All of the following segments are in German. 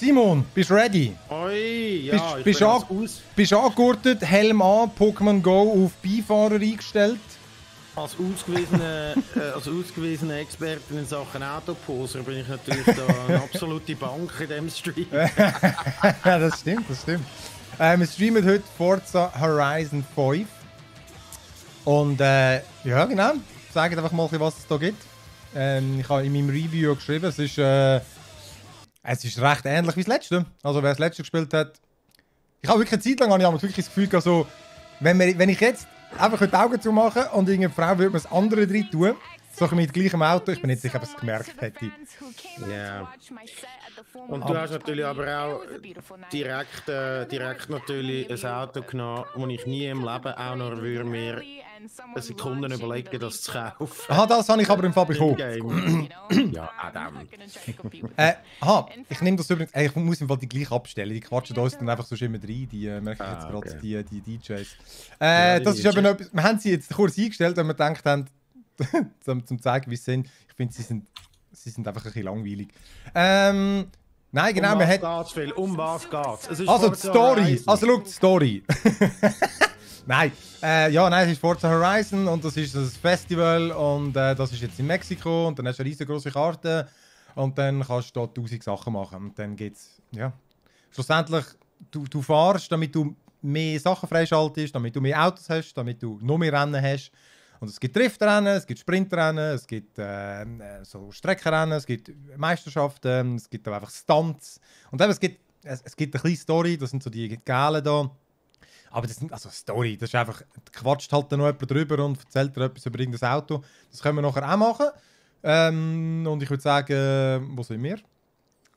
Simon, bist du ready? Oi, ja, Bist- ich bist Aus, Bist angegurtet, Helm an, Pokémon Go auf Beifahrer eingestellt? als ausgewiesener äh, als ausgewiesener Experte in Sachen Autoposer bin ich natürlich da eine absolute Bank in dem Stream. ja, das stimmt, das stimmt. Äh, wir streamen heute Forza Horizon 5. Und äh, ja, genau. Sagt einfach mal, was es da gibt. Ähm, ich habe in meinem Review geschrieben, es ist, äh, es ist recht ähnlich wie das letzte. Also, wer das letzte gespielt hat. Ich habe wirklich eine Zeit lang habe ich wirklich das Gefühl, gehabt, so, wenn, wir, wenn ich jetzt einfach die Augen zumachen und irgendeine Frau würde mir das andere drin tun, so ein bisschen mit gleichem Auto, ich bin nicht sicher, ob es gemerkt hätte. Ja. Und du hast natürlich aber auch direkt, äh, direkt natürlich ein Auto genommen, das ich nie im Leben auch noch würde mir eine Sekunde überlegen, das zu kaufen. Aha, das habe ich aber im Fall bekommen. Ja, Adam. Äh, aha, ich nehme das übrigens. Äh, ich muss im Fall die gleich abstellen. Die quatschen uns dann einfach so immer rein. Die äh, merke ich jetzt Ah, gerade, okay. die, die DJs. Äh, die das ist noch etwas. Wir haben sie jetzt kurz eingestellt, wenn wir gedacht haben, zum, zum zeigen, wie sie sind. Ich finde, sie sind, sie sind einfach ein bisschen langweilig. Ähm, nein, genau, um was haben. geht's, Phil? Um was geht's? Also die Story. Also schau, die Story. nein, äh, ja, nein, es ist Forza Horizon und das ist das Festival und äh, das ist jetzt in Mexiko und dann hast du eine riesengroße Karte und dann kannst du dort tausend Sachen machen und dann geht's, ja. Schlussendlich, du, du fahrst, damit du mehr Sachen freischaltest, damit du mehr Autos hast, damit du noch mehr Rennen hast. Und es gibt Driftrennen, es gibt Sprintrennen, es gibt äh, so Streckenrennen, es gibt Meisterschaften, es gibt einfach Stunts. Und eben, es gibt, es, es gibt eine kleine Story, das sind so die Gale da. Aber das sind, also Story, das ist einfach, quatscht halt noch jemand drüber und erzählt dir etwas über irgendein Auto. Das können wir nachher auch machen. Ähm, und ich würde sagen, wo sind wir?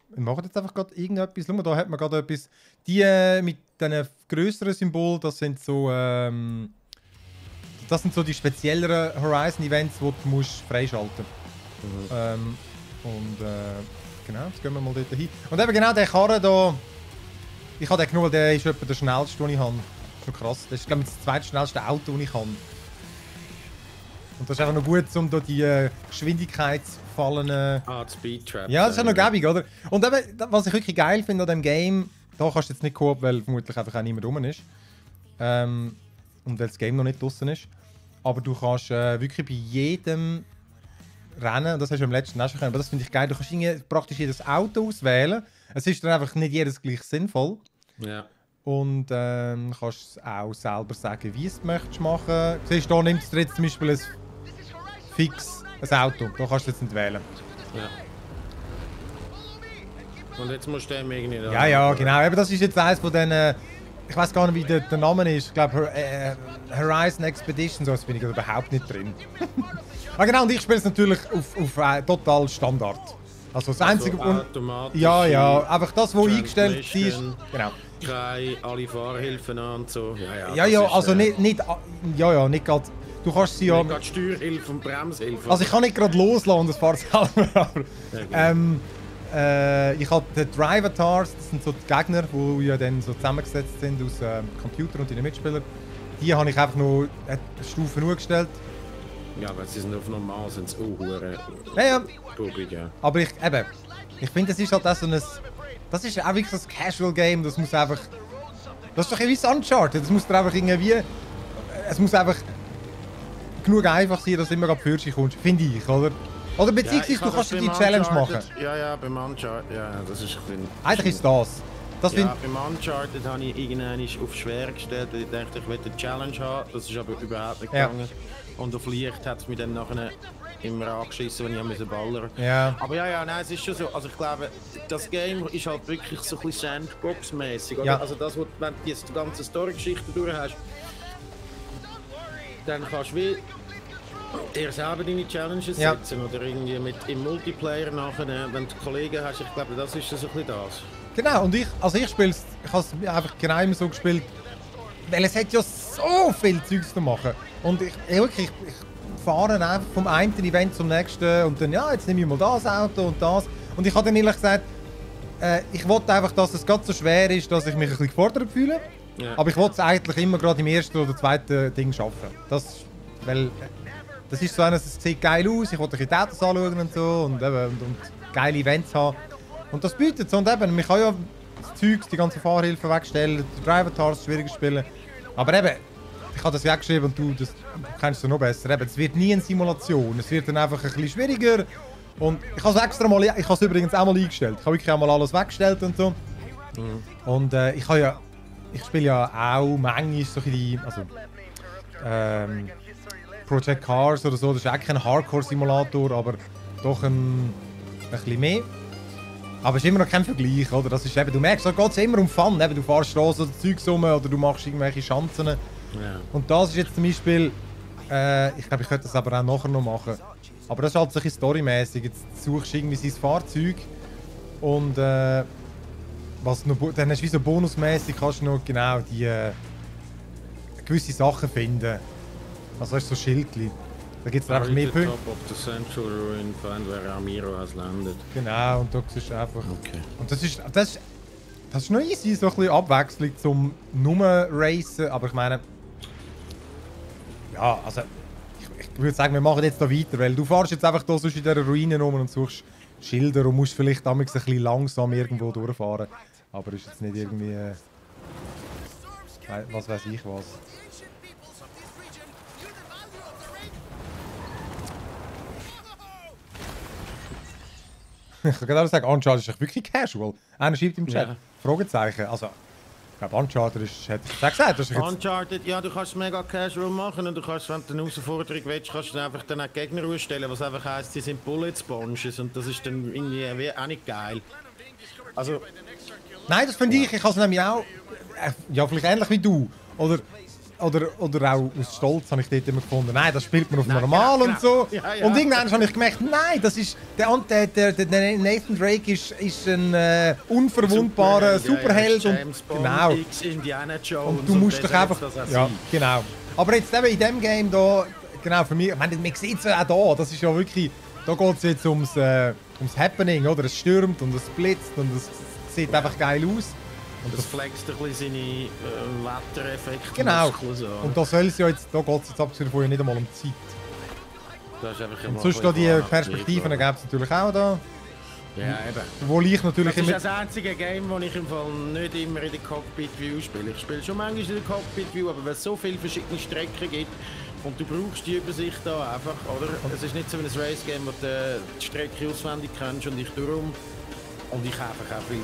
Wir machen jetzt einfach gerade irgendetwas. Schau mal, da hat man gerade etwas. Die äh, mit diesen größeren Symbolen, das sind so, ähm, das sind so die spezielleren Horizon-Events, die du musst freischalten musst. Ähm, und äh, genau, jetzt gehen wir mal dort hin. Und eben genau der Karren da, ich habe den genommen, weil der ist etwa der schnellste, den ich habe. Schon krass. Das ist, glaube ich, das zweitschnellste Auto, das ich habe. Und das ist einfach noch gut, um da die äh, Geschwindigkeitsfallen... Äh, Ah, die Speed Trap. ja, das ist ja noch gäbig, oder? Und eben, was ich wirklich geil finde an dem Game, da kannst du jetzt nicht Coop, weil vermutlich einfach auch niemand rum ist. Ähm, und weil das Game noch nicht draußen ist. Aber du kannst äh, wirklich bei jedem Rennen, das hast du im letzten auch schon können, aber das finde ich geil, du kannst praktisch jedes Auto auswählen. Es ist dann einfach nicht jedes gleich sinnvoll. Ja. Und ähm, kannst auch selber sagen, wie du es möchtest machen. Siehst du, nimmt es dir jetzt zum Beispiel ein fix ein Auto. Da kannst du jetzt nicht wählen. ja. Und jetzt musst du dem irgendwie da. Ja, ja, genau. Eben, das ist jetzt eines von den. Äh, Ich weiß gar nicht, wie der, der Name ist. Ich glaube, äh, Horizon Expedition, so das bin ich überhaupt nicht drin. ah, genau, und ich spiele es natürlich auf, auf äh, total Standard. Also das Einzige. Also automatisch. ja, ja, einfach das, was eingestellt ist. Genau. Drei, alle Fahrhilfen an und so. Ja, ja. Ja, ja, ist, also äh, nicht. nicht ja, ja, nicht gerade. Du kannst sie ja. Nicht gerade Steuerhilfe und Bremshilfe. Also ich kann nicht gerade loslassen und das fahrt selber. Aber, genau. ähm, äh, ich habe die Drivatars, das sind so die Gegner, die ja dann so zusammengesetzt sind aus ähm, Computer und ihren Mitspielern. Die habe ich einfach nur eine Stufe nur gestellt. ja, weil sie sind auf normal, sind sie auch Ja, ja. bubig, ja. Aber ich, eben, ich finde, das ist halt auch so ein... Das ist auch wirklich so ein Casual-Game, das muss einfach... Das ist doch wie das Uncharted, das muss dir einfach irgendwie... Es muss einfach genug einfach sein, dass du immer für dich kommst, finde ich, oder? Oder beziehungsweise ich du kannst die Challenge machen. Ja, ja, beim Uncharted, ja, ja, das ist... ein bisschen- Eigentlich ist das. Das Ja, beim Uncharted habe ich irgendwann auf schwer gestellt, weil ich dachte, ich will eine Challenge haben. Das ist aber überhaupt nicht Ja. gegangen. Und auf Licht hat es mich dann nachher immer angeschissen, wenn ich musste ballern. ja. Aber ja, ja, nein, es ist schon so. Also ich glaube, das Game ist halt wirklich so ein bisschen Sandbox-mäßig. Ja. Also das, wo, wenn du jetzt die ganze Story-Geschichte durch hast, dann kannst du wie dir selber deine Challenges Ja. setzen oder irgendwie mit im Multiplayer nachher, wenn du Kollegen hast. Ich glaube, das ist so ein bisschen das. Genau, und ich, also ich spiele es, ich habe es einfach genau immer so gespielt, weil es hat ja so viel Zeugs zu machen. Und ich, wirklich, ich, ich fahre einfach vom einen Event zum nächsten und dann, ja, jetzt nehme ich mal das Auto und das. Und ich habe dann ehrlich gesagt, äh, ich wollte einfach, dass es ganz so schwer ist, dass ich mich ein bisschen gefordert fühle. Ja. Aber ich wollte es eigentlich immer gerade im ersten oder zweiten Ding schaffen. Das, weil, äh, das ist so eines, es sieht geil aus, ich wollte ein bisschen die Autos anschauen und so und, eben, und, und geile Events haben. Und das bietet es. Und eben, man kann ja das Zeug, die ganze Fahrhilfe wegstellen, die Driver Tars schwieriger spielen. Aber eben, ich habe das weggeschrieben und du, das, du kennst es noch besser. Eben, es wird nie eine Simulation. Es wird dann einfach ein bisschen schwieriger. Und ich habe es extra mal, ich habe es übrigens auch mal eingestellt. Ich habe wirklich auch mal alles weggestellt und so. Mhm. Und äh, ich habe ja, ich spiele ja auch manchmal so die, also ähm, Project Cars oder so. Das ist eigentlich kein Hardcore-Simulator, aber doch ein, ein bisschen mehr. Aber es ist immer noch kein Vergleich, oder? Das ist eben, du merkst, da geht es immer um Fun. Eben, du fährst Straßen oder Zeugs rum oder du machst irgendwelche Schanzen. Ja. Und das ist jetzt zum Beispiel, äh, ich glaube, ich könnte das aber auch nachher noch machen. Aber das ist halt so ein storymäßig. Jetzt suchst du irgendwie sein Fahrzeug und äh, was noch, dann hast du wie so bonusmäßig kannst du noch genau die äh, gewisse Sachen finden. Also du so Schildchen. Da gibt es einfach mehr Punkte. Top of the Central Ruin find where Ramiro has landed. Genau, und da siehst du einfach. Okay. Und das ist, das ist, das ist noch easy, so ein bisschen Abwechslung zum Nummer Racen, aber ich meine. Ja, also. Ich, ich würde sagen, wir machen jetzt da weiter, weil du fährst jetzt einfach da so in dieser Ruine rum und suchst Schilder und musst vielleicht damals ein bisschen langsam irgendwo durchfahren. Aber ist jetzt nicht irgendwie. Äh, was weiß ich was. ich kann gerade sagen, Uncharted ist wirklich casual. Einer schreibt im Chat. Ja. Fragezeichen. Also, ich glaube, Uncharted ist, hätte ich gesagt. Das ist jetzt... Uncharted, ja, du kannst es mega casual machen und du kannst, wenn du eine Herausforderung willst, kannst du einfach dann auch Gegner ausstellen, was einfach heisst, die sind Bullet Sponges und das ist dann irgendwie auch nicht geil. Also... Nein, das finde ich. Ich habe es nämlich auch... Äh, ja, vielleicht ähnlich wie du. Oder oder, oder auch aus Stolz habe ich dort immer gefunden, nein, das spielt man auf nein, normal genau, und so. Ja, ja. Und irgendwann habe ich gemerkt, nein, das ist, der, der, der, der Nathan Drake ist, ist ein äh, unverwundbarer Superheld. Superheld und, Bond, genau. X, Indiana Jones und du musst und doch einfach, ja, genau. Aber jetzt eben in dem Game da, genau, für mich, ich meine, man sieht es ja auch da, das ist ja wirklich, da geht es jetzt ums, äh, ums Happening, oder? Es stürmt und es blitzt und es sieht einfach geil aus. Und das flext ein bisschen seine äh, Wettereffekte. Genau. So. Und da soll es ja jetzt, da geht es jetzt abgesehen ja nicht einmal um Zeit. Das ist einfach und sonst die Perspektiven gäbe es natürlich auch da. Ja, eben. Wo ich natürlich das ist das einzige Game, wo ich im Fall nicht immer in der Cockpit-View spiele. Ich spiele schon manchmal in der Cockpit-View, aber weil es so viele verschiedene Strecken gibt und du brauchst die Übersicht da einfach, oder? Es ist nicht so wie ein Race-Game, wo du die Strecke auswendig kennst und ich darum und ich einfach auch viel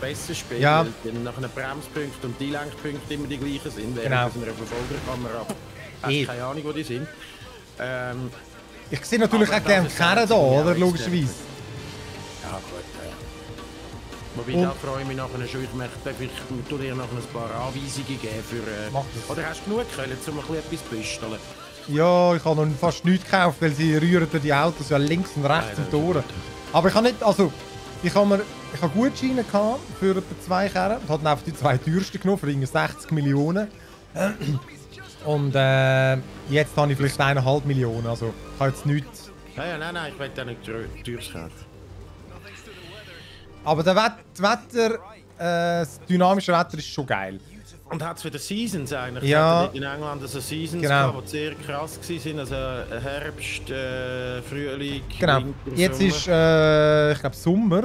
besser spielen, ja. weil nach einem Bremspunkt und die Lenkpunkte immer die gleichen sind. Während genau. in einer Verfolgerkamera hast keine Ahnung, wo die sind. Ähm, ich sehe natürlich auch gerne Kerren da, oder? Logischerweise. Ja, gut. Ja. Wobei, und? da freue ich mich nachher schon. Ich möchte ich tu dir noch ein paar Anweisungen geben für... Äh, oder hast du genug Können, um ein bisschen etwas zu büsteln? Ja, ich habe noch fast nichts gekauft, weil sie rühren die Autos ja links und rechts Nein, und durch. Aber ich habe nicht, also ich habe mir ich habe Gutscheine für etwa zwei Kerren und habe einfach die zwei teuersten genommen für 60 Millionen. Und äh, jetzt habe ich vielleicht eineinhalb Millionen, also ich habe jetzt nichts... Ja, nein, nein, ich will ja nicht teuers kaufen. Aber der Wett Wetter, äh, das dynamische Wetter ist schon geil. Und hat es wieder Seasons eigentlich? Ja. in England also Seasons genau. die sehr krass waren. Also Herbst, äh, Frühling, Genau. Winter, Jetzt Sommer. ist, äh, ich glaube, Sommer.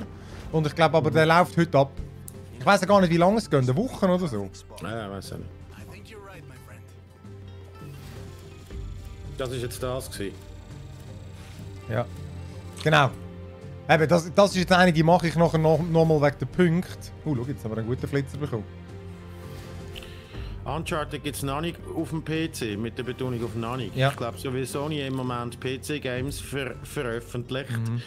Und ich glaube aber, der läuft heute ab. Ich weiß ja gar nicht, wie lange es geht. Eine Woche oder so. Ja, weiß ich nicht. Das war jetzt das. Gewesen. Ja. Genau. Eben, das, das ist jetzt eine, die mache ich nachher noch, noch wegen der Punkte. Oh, schau, jetzt haben wir einen guten Flitzer bekommen. Uncharted gibt es noch nicht auf dem PC, mit der Betonung auf noch nicht. Ja. Ich glaube, so wie Sony im Moment PC-Games ver veröffentlicht, mhm.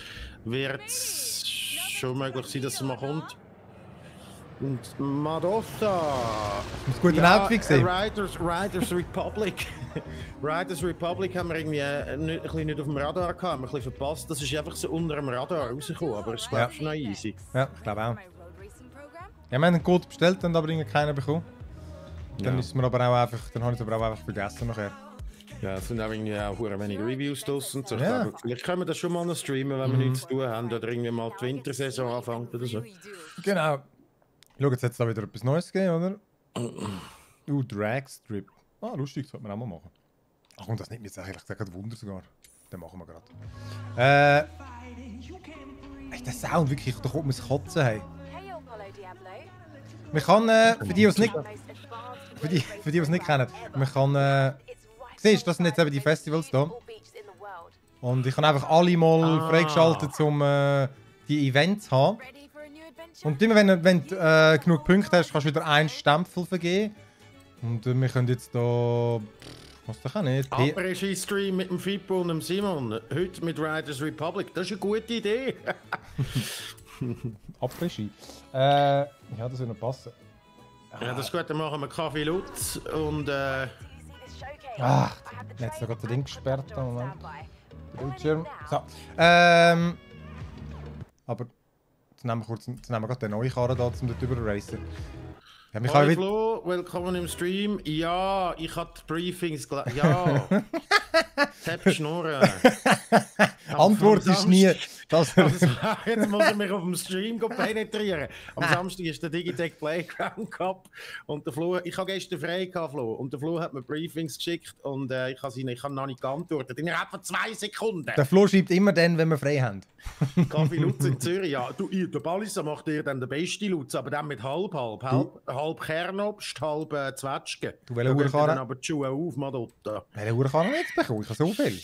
wird es schon möglich sein, dass es mal kommt. Und Madossa! Hast du guten ja, Outfit gesehen? Riders, Riders Republic. Riders Republic haben wir irgendwie äh, ein bisschen nicht auf dem Radar gehabt, haben wir ein bisschen verpasst. Das ist einfach so unter dem Radar rausgekommen, aber es glaube ich ja. noch easy. Ja, ich glaube auch. Ja, wir haben einen Code bestellt und aber keinen bekommen. Dann ja. ist mir aber auch einfach, dann habe ich es aber auch einfach vergessen nachher. Ja, es sind auch irgendwie auch wenig Reviews draussen. So. Ja. Glaube, vielleicht können wir das schon mal noch streamen, wenn wir mhm. nichts zu tun haben oder irgendwie mal die Wintersaison anfängt oder so. Genau. Schau, jetzt hat es da wieder etwas Neues gegeben, oder? uh, Dragstrip. Ah, lustig, das sollte man auch mal machen. Ach, und das nimmt mir jetzt ehrlich gesagt Wunder sogar. Den machen wir gerade. Äh, Der Sound, wirklich, da kommt man das Kotzen haben. Man kann, äh, für die, die es nicht, für die, für die, die es nicht kennen, man kann, äh, siehst du, das sind jetzt eben die Festivals da. Und ich habe einfach alle mal ah. freigeschaltet, um äh, die Events zu haben. Und immer wenn, wenn du äh, genug Punkte hast, kannst du wieder einen Stempel vergeben. Und äh, wir können jetzt da... Was doch auch nicht. Après-Ski-Stream mit dem Fippo und dem Simon. Heute mit Riders Republic. Das ist eine gute Idee. Après-Ski. Äh, ja, das würde noch passen. Ja, das ist gut. Dann machen wir Kaffee Lutz und... Äh... Ach, jetzt sogar das Ding gesperrt. Moment. Bildschirm. So. Ähm... Aber... Jetzt nehmen wir kurz... Jetzt nehmen wir gerade den neuen Karren da, um dort drüber zu racen. Ja, mich Hallo Flo, willkommen im Stream. Ja, ich hatte Briefings. Ja. Sepp Schnurren. Antwort ist nie. Das also, jetzt muss ich mich auf dem Stream penetrieren. Am Samstag ist der Digitech Playground Cup und der Flo, ich habe gestern frei gehabt, Flo, und der Flo hat mir Briefings geschickt und äh, ich habe ich noch nicht geantwortet. Innerhalb von zwei Sekunden. Der Flo schreibt immer dann, wenn wir frei haben. Kaffee Lutz in Zürich, ja. Du, der Balissa macht dir dann den besten Lutz, aber dann mit halb, halb. Halb, halb Kernobst, halb äh, Zwetschgen. Du, welche Uhr kann aber die Schuhe auf, Madotta. Welche Uhr kann er jetzt bekommen? Ich habe so viel.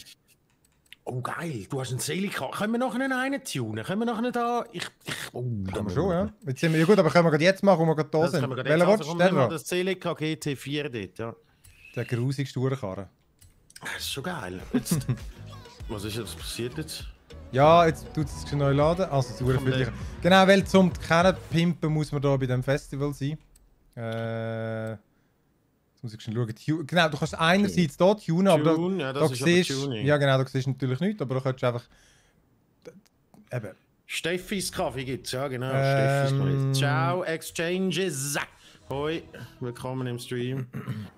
Oh geil, du hast einen Selikan. Können wir noch einen tunen? Können wir noch einen da? Ich, ich, oh, können wir schon, ja. Jetzt sind wir, ja gut, aber können wir gerade jetzt machen, wo wir gerade da das sind. Welcher also, willst du Das Celica GT4 dort, ja. Der grusigste Uhrkarren. Das ist schon geil. Jetzt, was ist jetzt passiert jetzt? Ja, jetzt tut es sich neu laden. Also, zu Genau, weil zum Kennen pimpen muss man da bei dem Festival sein. Äh. Jetzt muss ich schon schauen. Genau, du kannst einerseits hier tunen, aber da, ja, da siehst, ja genau, da siehst du natürlich nichts, aber du kannst einfach eben. Steffis Kaffee gibt es, ja genau. Ähm, Ciao, Exchanges. Hoi, willkommen im Stream.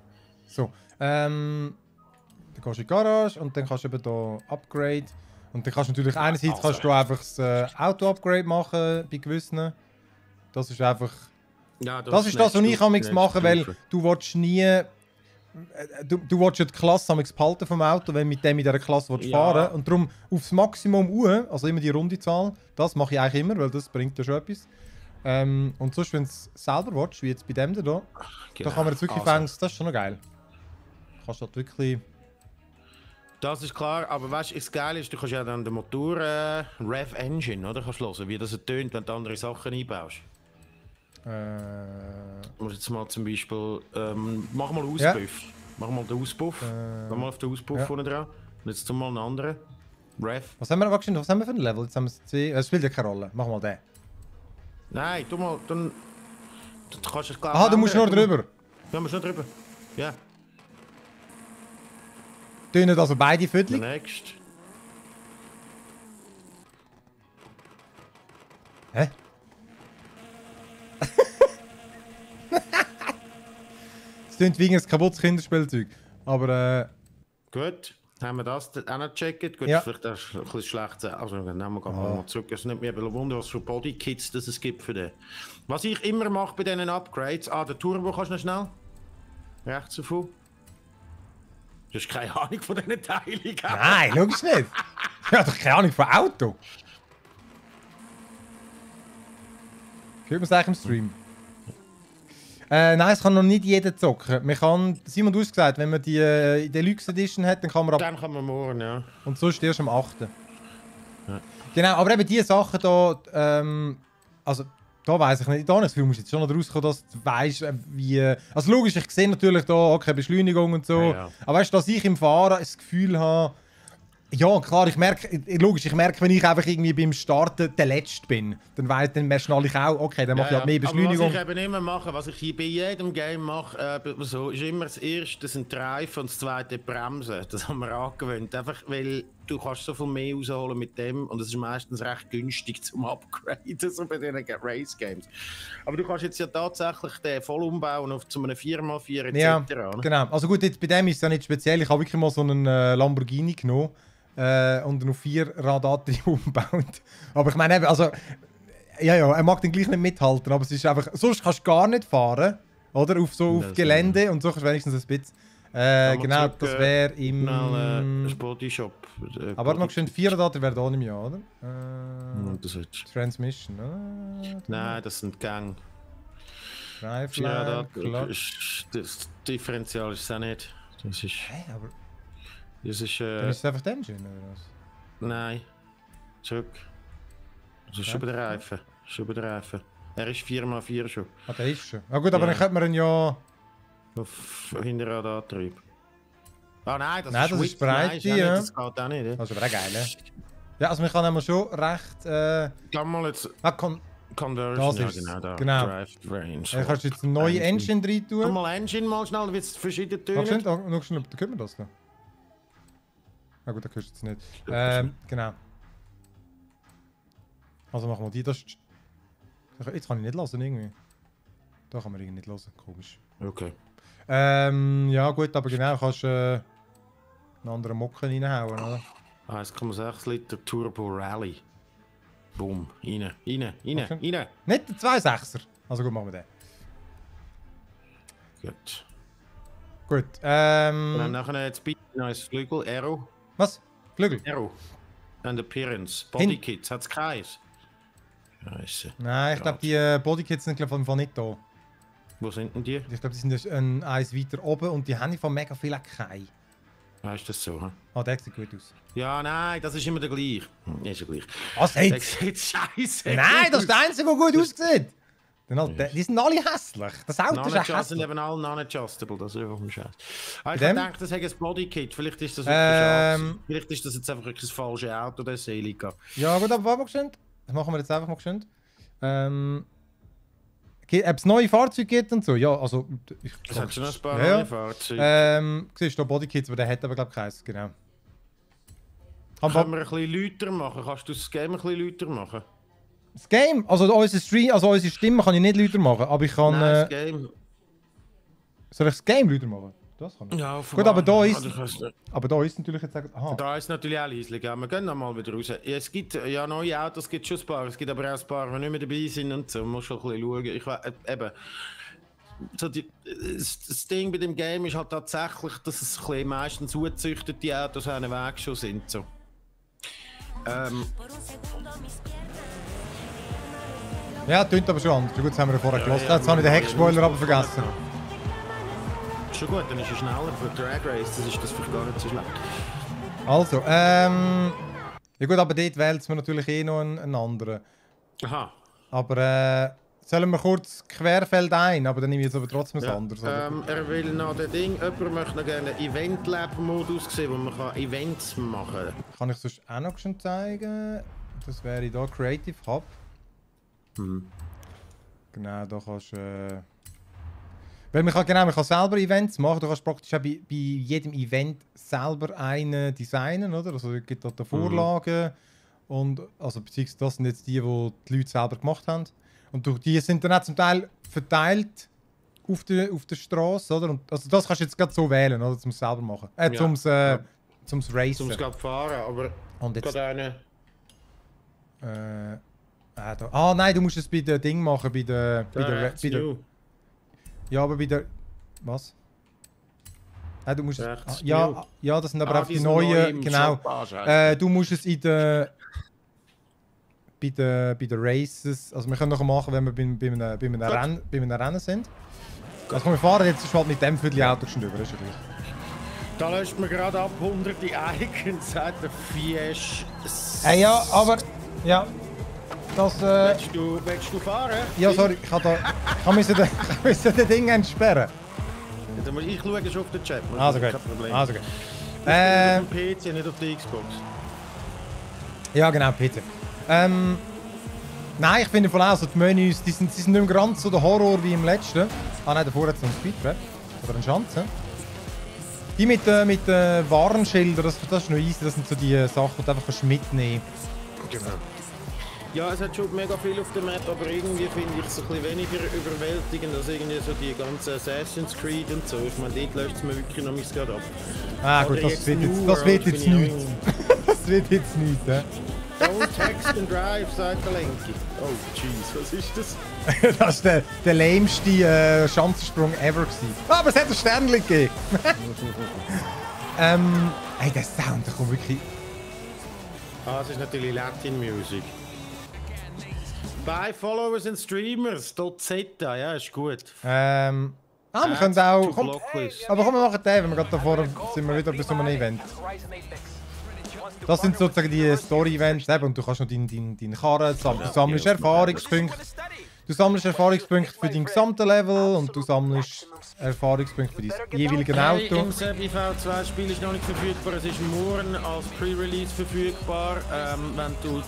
So, ähm, dann gehst du in die Garage und dann kannst du eben hier Upgrade. Und dann kannst du natürlich einerseits also, kannst du einfach das äh, Auto-Upgrade machen bei gewissen. Das ist einfach ja, das, das ist das, was ich am machen weil du willst nie. Äh, du, du willst ja die Klasse behalten vom Auto, wenn du mit dem in dieser Klasse willst ja. fahren Und darum aufs Maximum uhr, also immer die runde Zahl, das mache ich eigentlich immer, weil das bringt ja schon etwas. Ähm, und sonst, wenn du es selber willst, wie jetzt bei dem da, genau. da kann man jetzt wirklich also. fangen, das ist schon noch geil. Du kannst halt wirklich... Das ist klar, aber weißt du, das Geile ist, du kannst ja dann den Motor äh, Rev Engine, oder? Kannst hören, wie das tönt, wenn du andere Sachen einbaust. Jetzt mal zum Beispiel. Ähm, mach mal Auspuff. Ja. Mach mal den Auspuff. Äh. Geh mal auf den Auspuff ja. vorne dran. Und jetzt tu mal einen anderen. Rev. Was haben wir, was haben wir für ein Level? Jetzt haben wir zwei. Es spielt ja keine Rolle. Mach mal den. Nein, tu mal. Dann. Du kannst es klar. Ah, du musst nur drüber. Ja, musst nur drüber. Ja. Tönen also beide Viertel? Next. Hä? Es klingt wie ein kaputtes Kinderspielzeug. Aber äh. Gut, haben wir das auch noch gecheckt. Gut, ja. vielleicht ist ein bisschen schlecht. Also, dann nehmen wir ah. mal zurück. Es ist nicht mehr Wunder, was für Bodykits es gibt für den. Was ich immer mache bei diesen Upgrades. Ah, der Turbo kannst du noch schnell. Rechts davon. Du hast keine Ahnung von diesen Teilen. Nein, logisch nicht. Ich habe doch keine Ahnung von Auto. Hört man es eigentlich im Stream? Äh, nein, es kann noch nicht jeder zocken. Man kann, Simon, du hast gesagt, wenn man die äh, Deluxe Edition hat, dann kann man ab... Dann kann man morgen, ja. Und sonst erst am 8. Ja. Genau, aber eben diese Sachen da, ähm, also da weiß ich nicht, da das Gefühl, musst jetzt schon noch rauskommen, dass du weißt, äh, wie... Also logisch, ich sehe natürlich da, okay, Beschleunigung und so, ja, ja. aber weißt du, dass ich im Fahren das Gefühl habe, ja, klar, ich merke, logisch, ich merke, wenn ich einfach irgendwie beim Starten der Letzte bin, dann weiß dann mehr schnell ich auch, okay, dann mache ich halt mehr Beschleunigung. Aber was ich eben immer mache, was ich bei jedem Game mache, äh, so, ist immer das erste sind Drive und das zweite Bremsen. Das haben wir angewöhnt. Einfach, weil du kannst so viel mehr rausholen mit dem und es ist meistens recht günstig zum Upgraden, so bei diesen Race Games. Aber du kannst jetzt ja tatsächlich den voll umbauen auf zu einem 4x4 etc. Ja, genau. Also gut, jetzt bei dem ist es ja nicht speziell. Ich habe wirklich mal so einen äh, Lamborghini genommen äh, und auf vier Radantrieb umgebaut. Aber ich meine, also, ja, ja, er mag den gleich nicht mithalten, aber es ist einfach, sonst kannst du gar nicht fahren, oder? Auf so auf Gelände und so kannst du wenigstens ein bisschen. Äh, genau, das wäre im... Schnell, äh, Bodyshop. Äh, aber noch schön vier Daten wäre da nicht mehr, oder? Äh, das Transmission, oder? Nein, das sind Gang. Driveline, Clutch. Das Differential ist es auch nicht. Das ist... Hä, aber... Das ist... Äh, Dann ist es einfach der Engine, oder was? Nein. Zurück. Das ist schon bei der Reifen. Schon bei der Reifen. Er ist 4x4 schon. Ah, der ist schon. Ah gut, aber ja. dann könnte man ihn ja... Auf Hinterradantrieb. Ah nein, das nein, ist das ist Breite, ja. Das geht auch nicht. Ja. Das ist aber auch geil, ne? Ja, also man kann einmal schon recht... Äh... Kann mal jetzt... Ah, kon Conversion, das ja genau, da. Genau. Drive Range. Ja, kannst du jetzt eine neue Engine, Engine rein tun? mal Engine mal schnell, dann wird es verschiedene Töne. Ach, schau, noch schnell, da können wir das noch. Ah gut, da hörst du jetzt nicht. Ähm, genau. Also machen wir die, das Jetzt kann ich nicht lassen irgendwie. Da kann man irgendwie nicht lassen, komisch. Okay. Ähm, ja gut, aber genau, kannst du äh, einen anderen Mocken reinhauen, oder? 1,6 Liter Turbo Rally. Boom, rein, rein, rein, rein. Nicht der 2,6er. Also gut, machen wir den. Gut. Gut, ähm... Und dann nachher jetzt bitte neues Flügel, Aero. Was? Flügel? Aero. And Appearance. Bodykits, hat's keins? Scheiße. Nein, ich glaube, die äh, Bodykits sind glaub, von nicht da. Wo sind denn die? Ich glaube, die sind ein, eins weiter oben und die haben von mega viel keine. Ah, ist das so? Hm? Ah, der sieht gut aus. Ja, nein, das ist immer der gleiche. Hm, ist ja gleich. Was jetzt? Der sieht scheiße Nein, das ist der einzige, der gut aussieht. Halt, die sind alle hässlich. Das Auto ist hässlich. sind eben alle non-adjustable, das ist einfach ein Scheiß. Ah, ich denke, das ist ein Bodykit. Vielleicht ist das ähm, Vielleicht ist das jetzt einfach ein falsches Auto, der Selica. Ja, gut, aber warte mal Das machen wir jetzt einfach mal geschwind. Ähm, ob es neue Fahrzeuge gibt und so? Ja, also. Ich, es hat schon ein paar ja, neue Fahrzeuge. Ähm, siehst du Bodykits, aber der hat aber, glaube ich, keins, genau. Können wir ein bisschen lauter machen? Kannst du das Game ein bisschen lauter machen? Das Game? Also unser Stream, also unsere Stimme kann ich nicht lauter machen, aber ich kann... Nein, das äh, Game. Soll ich das Game lauter machen? Das kann ich. Ja, Gut, aber da ist... Aber da ist natürlich jetzt... Aha. Da ist natürlich auch leislich, ja. Wir gehen noch mal wieder raus. Ja, es gibt ja neue Autos, es gibt schon ein paar. Es gibt aber auch ein paar, die nicht mehr dabei sind und so. Man muss schon ein bisschen schauen. Ich äh, eben... So die, das Ding bei dem Game ist halt tatsächlich, dass es ein bisschen meistens ungezüchtete Autos einen Weg schon sind. So. Ähm, ja, tönt aber schon anders. Gut, das haben wir vorher ja, gelassen. Ja, Jetzt habe ich den Heckspoiler aber vergessen. Schon gut, dann ist er schneller für Drag Race. Das ist das vielleicht gar nicht so schlecht. Also, ähm... Ja gut, aber dort wählt man natürlich eh noch einen, einen anderen. Aha. Aber äh... Sollen wir kurz Querfeld ein, aber dann nehme ich jetzt aber trotzdem ja, anderes. Ähm, er will noch das Ding, jemand möchte noch gerne Event Lab Modus sehen, wo man kann Events machen kann. Kann ich sonst auch noch schon zeigen? Das wäre hier Creative Hub. Mhm. Genau, da kannst du... Äh... Weil man kann, genau, man kann selber Events machen. Du kannst praktisch auch bei, bei jedem Event selber einen designen, oder? Also es gibt da Vorlagen. Mhm. Und, also beziehungsweise das sind jetzt die, die die Leute selber gemacht haben. Und durch die sind dann auch zum Teil verteilt auf der, auf der Straße, oder? Und, also das kannst du jetzt gerade so wählen, oder? Zum selber machen. Äh, ja. zum äh, ja. Racen. Zum fahren, aber Und jetzt, gerade eine... Äh, Ah, da. ah nein, du musst es bei dem Ding machen, bei der... Bei der, bei der ja, aber bei der... Was? Ah, du musst es, ah, ja, ja, das sind aber ah, auch die neuen... Genau. Äh, du musst es in der... Bei den, bei den Races... Also wir können noch machen, wenn wir bei, bei, einem, bei, einem, Renn, bei einem Rennen sind. Also wir fahren jetzt halt mit dem die Autos schon über, ist ja gleich. Da löscht man gerade ab 100 Icons, sagt der Fiesch. Äh, ja, aber... Ja, das, äh... Willst du, willst du fahren? Ja, sorry, ich kann da... Ich kann müssen, ich das Ding entsperren. Ja, ich schaue schon auf den Chat. Also gut. Kein Problem. Also gut. Äh... Auf dem PC, nicht auf der Xbox. Ja, genau, PC. Ähm... Nein, ich finde auch, so die Menüs, die sind, die sind nicht mehr ganz so der Horror wie im letzten. Ah nein, davor hat es noch ein Speedtrap. Oder eine Schanze. Die mit, äh, mit den äh, Warnschildern, das, das ist noch easy, das sind so die Sachen, die du einfach mitnehmen kannst. Genau. Ja, es hat schon mega viel auf der Map, aber irgendwie finde ich es ein bisschen weniger überwältigend als irgendwie so die ganzen Assassin's Creed und so. Ich meine, dort löst es mir wirklich noch mein gerade ab. Ah gut, das wird, jetzt, das wird jetzt nichts. das wird jetzt nichts, hä? Unten Text and Drive, sagt der Lenki. Oh, jeez, was ist das? das war der, der lämste äh, Schanzensprung ever. Gewesen. Ah, aber es hat ein Sternchen gegeben. ähm, ey, der Sound, der kommt wirklich... Ah, es ist natürlich Latin Music. Bei Followers and Streamers, Dozetta, ja, ist gut. Ähm... Ah, wir können auch... Komm, aber komm, wir machen den, wenn wir gerade davor sind wir wieder bei so einem Event. Das sind sozusagen die Story-Events und du kannst noch deinen dein, dein Karren sammeln. Du sammelst Erfahrungspunkte. Du sammelst Erfahrungspunkte für dein gesamtes Level und du sammelst Erfahrungspunkte für dein jeweiliges Auto. Im IVV2-Spiel ist noch nicht verfügbar, es ist morgen als Pre-Release verfügbar, ähm, wenn du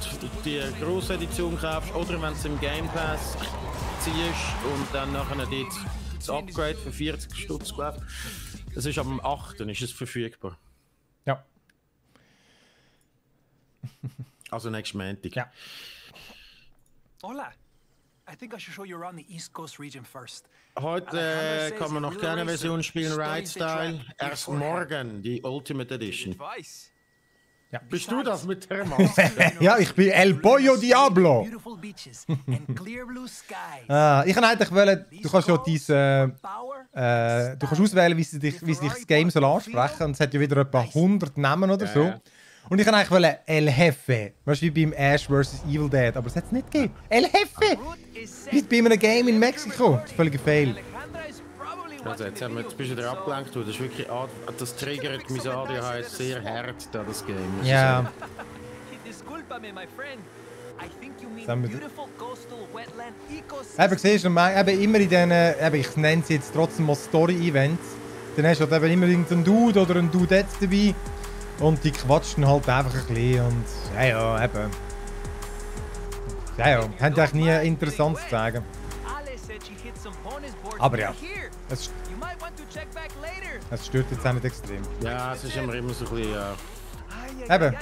die grosse Edition kaufst oder wenn du es im Game Pass ziehst und dann nachher dort das Upgrade für 40 Stutz, glaube ich. Es ist am 8. ist es verfügbar. Ja. Also nächsten Montag. Ja. Hola. Heute äh, kann man noch keine Version spielen, Ride Style. Erst morgen die Ultimate Edition. Ja. Bist du das mit der Maske? ja, ich bin El Pollo Diablo. ah, ich kann eigentlich wollen, du kannst ja diese, äh, äh, du kannst auswählen, wie sie dich, wie sie dich das Game soll ansprechen und es hat ja wieder etwa 100 Namen oder so. Und ich kann eigentlich wollen El Jefe, weißt du, wie beim Ash vs. Evil Dead, aber es hat es nicht gegeben. El Jefe! Wie bei einem Game in Mexiko. Das ist völlig Fail. Also jetzt, haben wir, jetzt bist du wieder abgelenkt, das ist wirklich, das triggert mein ADHS sehr hart, da das Game. Ja. Eben, siehst du, eben immer in diesen, eben, ich nenne es jetzt trotzdem mal Story-Events, dann hast du halt eben immer irgendeinen Dude oder einen Dudette dabei und die quatschen halt einfach ein bisschen und ja, ja, eben. Ja, ja, haben eigentlich nie interessant zu sagen. Aber ja, es, es stört jetzt auch nicht extrem. Ja, es ist immer, immer so ein bisschen... Äh, Eben.